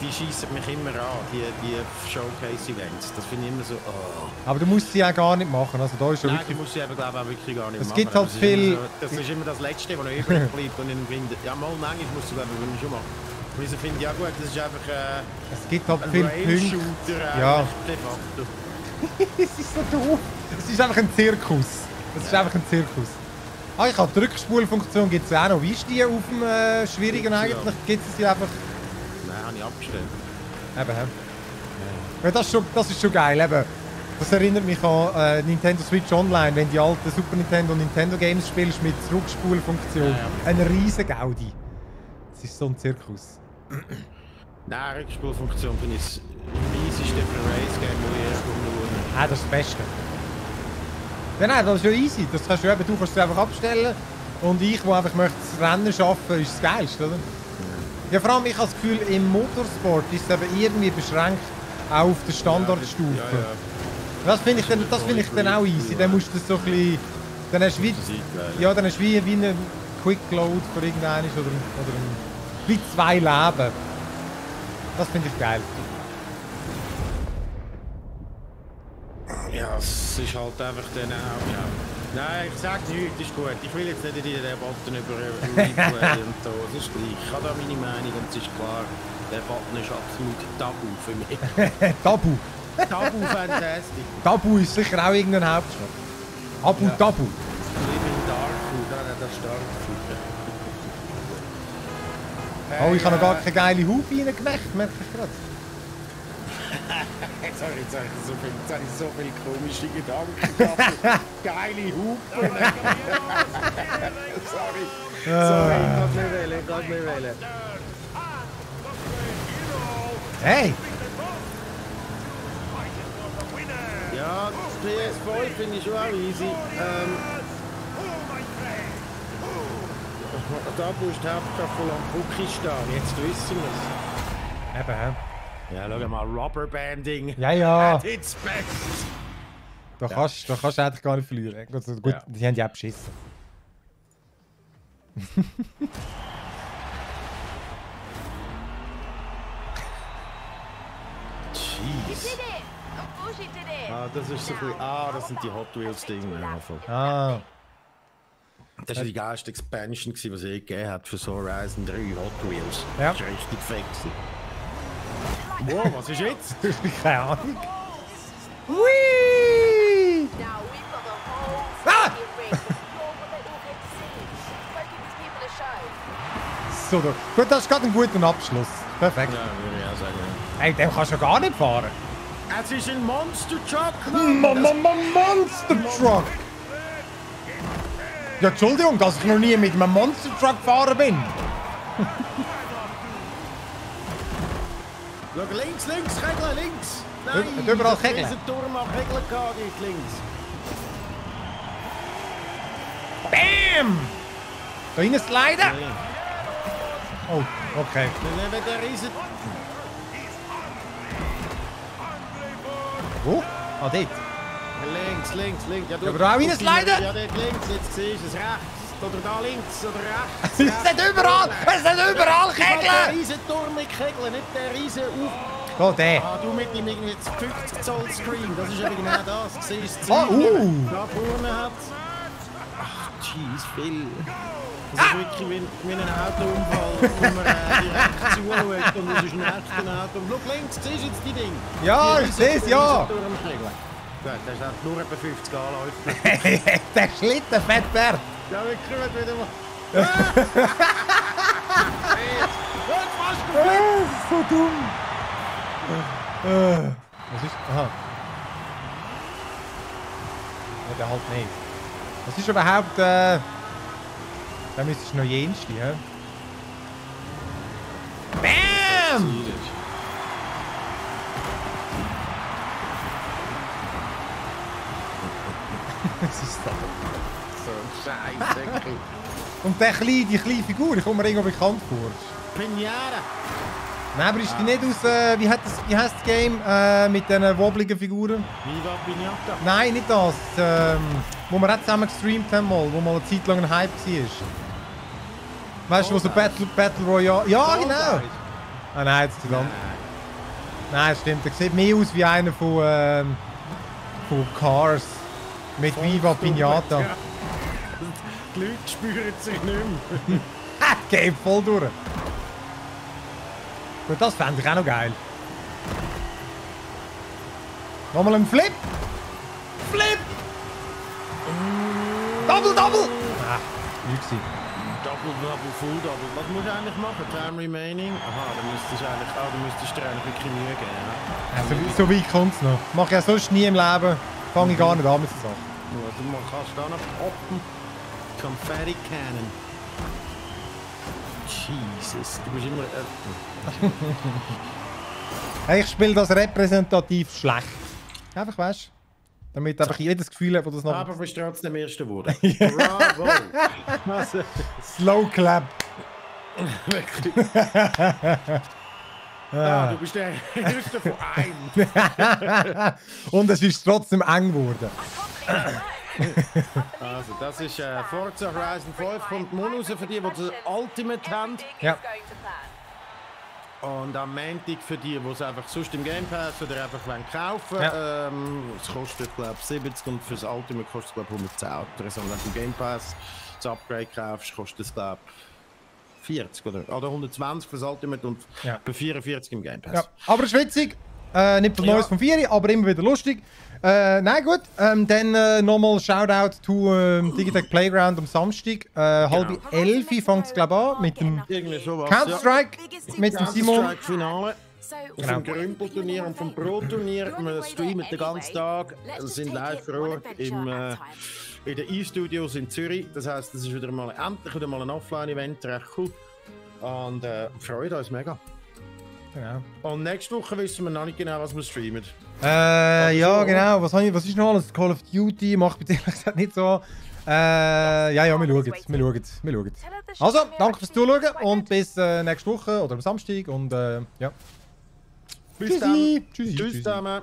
die schießen mich immer an, die, die Showcase-Events. Das finde ich immer so, oh. Aber du musst sie ja gar nicht machen, also da ist ja Nein, wirklich... du musst sie eben, glaube ich, auch wirklich gar nicht Es machen. gibt aber halt es viel- So, das ist immer das Letzte, was noch übrig bleibt und ich finde, ja, mal manchmal musst du, glaube ich, schon machen. Und ich finde, ja gut, das ist einfach äh, Es gibt halt ein. Rail-Shooter Ja. de facto. es ist so doof. Es ist einfach ein Zirkus. Es ist einfach ein Zirkus. Ah, ich habe die Rückspulfunktion gibt es auch noch. Wie ist die auf dem äh, Schwierigen Gibt's ja. eigentlich? Gibt es sie einfach... Nein, habe ich abgestellt. Eben, hä? Ja, das, ist schon, das ist schon geil, eben. Das erinnert mich an äh, Nintendo Switch Online, wenn die alten Super Nintendo und Nintendo Games spielst mit Rückspulfunktion. Ja, ja. Ein riesen Gaudi. Das ist so ein Zirkus. Nein, Rückspulfunktion finde ich das ein Race-Game, wo ich erst umschauen. Ah, das ist das Beste. Ja, nein, das ist ja easy. Das kannst du eben, du kannst es einfach abstellen. Und ich, der einfach möchte das Rennen schaffen, ist das Geilste, oder? Ja, vor allem, ich habe das Gefühl, im Motorsport ist es eben irgendwie beschränkt auch auf der Standardstufe. Ja, ja. Das finde ich, dann, das finde ich dann auch easy. Dann musst du das so ein bisschen... Dann hast du wie, ja, dann hast du wie, wie einen Quick Load für irgendeines oder, ein- oder ein, wie zwei Leben. Das finde ich geil. Ja, es ist halt einfach dann auch, ja. Nein, ich sag nichts, ist gut. Ich will jetzt nicht in die Debatten über Replay und so. Das ist gleich. Ich habe da meine Meinung und es ist klar, der Button ist absolut tabu für mich. Tabu. tabu fantastic. Tabu ist sicher auch irgendein Hauptstadt. Abu Ja. Tabu. Living Darkfood, da hat das Starkfood. Oh, ich habe noch gar keine geile Hupe reingemacht, merke ich gerade. Jetzt habe ich, jetzt habe ich so viel, jetzt habe ich so viele komische Gedanken gehabt. Geile Hupen. Sorry. Sorry, ich kann nicht wählen, ich kann nicht wählen. Hey! Ja, das PS5 finde ich schon auch easy. Ähm, Tabu ist die Hauptstadt von Lampuckistan, jetzt wissen wir es. Eben, hä? Ja, schau mal, Rubberbanding. Ja, ja. At its best. Da kannst, da kannst du eigentlich gar nicht verlieren. Gut, Ja. die haben ja auch beschissen. Jeez. Ah, das ist so viel. Ah, das sind die Hot Wheels Dinge. Ja. Ah. Das war die geilste Expansion, was es je gegeben hat für so Horizon 3 Hot Wheels. Ja. Das war richtig fett. Wow, was ist jetzt? Keine Ahnung. Whee! Ah! So, gut, das ist gerade ein guter Abschluss. Perfekt. Ja, würde ich auch sagen. Hey, dem kannst du ja gar nicht fahren. Es ist ein Monster Truck, Mo Mo Mo Monster Truck! Ja, Entschuldigung, dass ich noch nie mit einem Monster Truck gefahren bin. Schau, links, links, Kegel, links! Hat überall Kegeln? Dieser Turm hat Kegel gehabt, dort links. Bam! Da hinten sliden? Oh, okay. Dann nehmen der Riesen... Wo? Ah, dort. Links, links, links. Ja, du, Ja, aber da auch du- reinsliden? Ja, dort links, jetzt siehst du es rechts. Oder da links, oder rechts. Es sind überall! Es sind überall Der Kegeln! riesen Turm mit Kegeln, nicht der riesen Auf... Da, der. Ah, du mit dem irgendwie 50 Zoll Screen, das ist eben genau das. Siehst du, Ah, uh. da vorne hat... Ach, jeez, viel. Das ist wirklich wie, wie ein Autounfall, wo man äh, direkt zuschaut und es ist ein echter Auto. Schau links, siehst du jetzt die Dinge? Ja, ich riesen- seh's, ja. Gut, das hat nur etwa 50 Anläufe. der Schlitten, Fettbär. Ja, wir kriegen wieder mal... Fast Äh, so dumm. Äh, was ist. Aha. Ja, der halt nicht. Was ist überhaupt. Äh, da müsstest du noch jenste, hä? Bam! Ist das? Scheiße. Und der kleine, die kleine Figur, die kommt mir irgendwo bekannt vor. Pinata. Nein, aber ist die nicht aus. Äh, wie, hat das, wie heißt das Game? Äh, mit diesen wobbligen Figuren? Viva Pinata. Nein, nicht das. Ähm, wo wir auch zusammen gestreamt haben, mal, wo mal eine Zeit lang ein Hype war. Weißt du, wo so Battle, Battle Royale. Ja, genau! Ah, nein, jetzt zu lang. Nein, stimmt. Der sieht mehr aus wie einer von, ähm, von Cars. Mit Viva Pinata. Ja. Die Leute spüren sich nicht mehr. Ha, geht voll durch. Gut, das fände ich auch noch geil. Nochmal ein Flip. Flip! Double, double! Ah, gewesen. Double, double, full double. Was muss ich eigentlich machen? Time remaining? Aha, dann müsstest du eigentlich, ah, dann müsstest du dir eigentlich wirklich Mühe geben. Ja? Also, so weit kommt es noch. Mach ich ja sonst nie im Leben. Fange ich gar nicht an mit so Sachen. Also, man kannst da noch poppen. Confetti Cannon. Jesus, du bist immer... Hey, ich spiele das repräsentativ schlecht. Einfach, weißt du? Damit einfach jeder das Gefühl hat, wo das noch... aber bist trotzdem Erster geworden. Bravo! Also, Slow Clap. wirklich. Ah, du bist der Erste von einem. Und es ist trotzdem eng geworden. Also, das ist äh, Forza Horizon 5. Kommt morgen raus für die, die das Ultimate haben. Ja. Und am Montag für die, die es einfach sonst im Game Pass oder einfach wollen kaufen Ja. ähm, Es kostet, glaube ich, 70 und fürs Ultimate kostet es, glaube ich, 110 oder so. Wenn du im Game Pass das Upgrade kaufst, kostet es, glaube ich, 40 oder, oder 120 fürs Ultimate und Ja. bei 44 im Game Pass. Ja, aber es ist witzig. Äh, nicht das Ja. Neues von Vieri, aber immer wieder lustig. Äh, nein, gut. Ähm, dann äh, nochmal Shoutout to ähm, Digitech Playground am Samstag. Äh, halb elf fängt es, glaube ich, an mit dem Irgendwie sowas. Counter-Strike mit dem Simon. Counter-Strike-Finale. Genau. Vom Grümpelturnier und vom Pro-Turnier. Wir streamen den ganzen Tag. Wir sind live vor Ort im, äh, in den E-Studios in Zürich. Das heisst, das ist wieder mal, endlich wieder mal ein Offline-Event. Recht cool. Und äh, freuen uns mega. Genau. Und nächste Woche wissen wir noch nicht genau, was wir streamen. Äh, ja, so. genau. Was, ich, was ist noch alles? Call of Duty macht mich ehrlich gesagt nicht so. Äh, ja, ja, wir schauen. Wir schauen. Wir schauen. Also, danke fürs Zuschauen und bis äh, nächste Woche oder am Samstag. Und äh, ja. Bis Tschüssi. Tschüssi. Tschüss zusammen.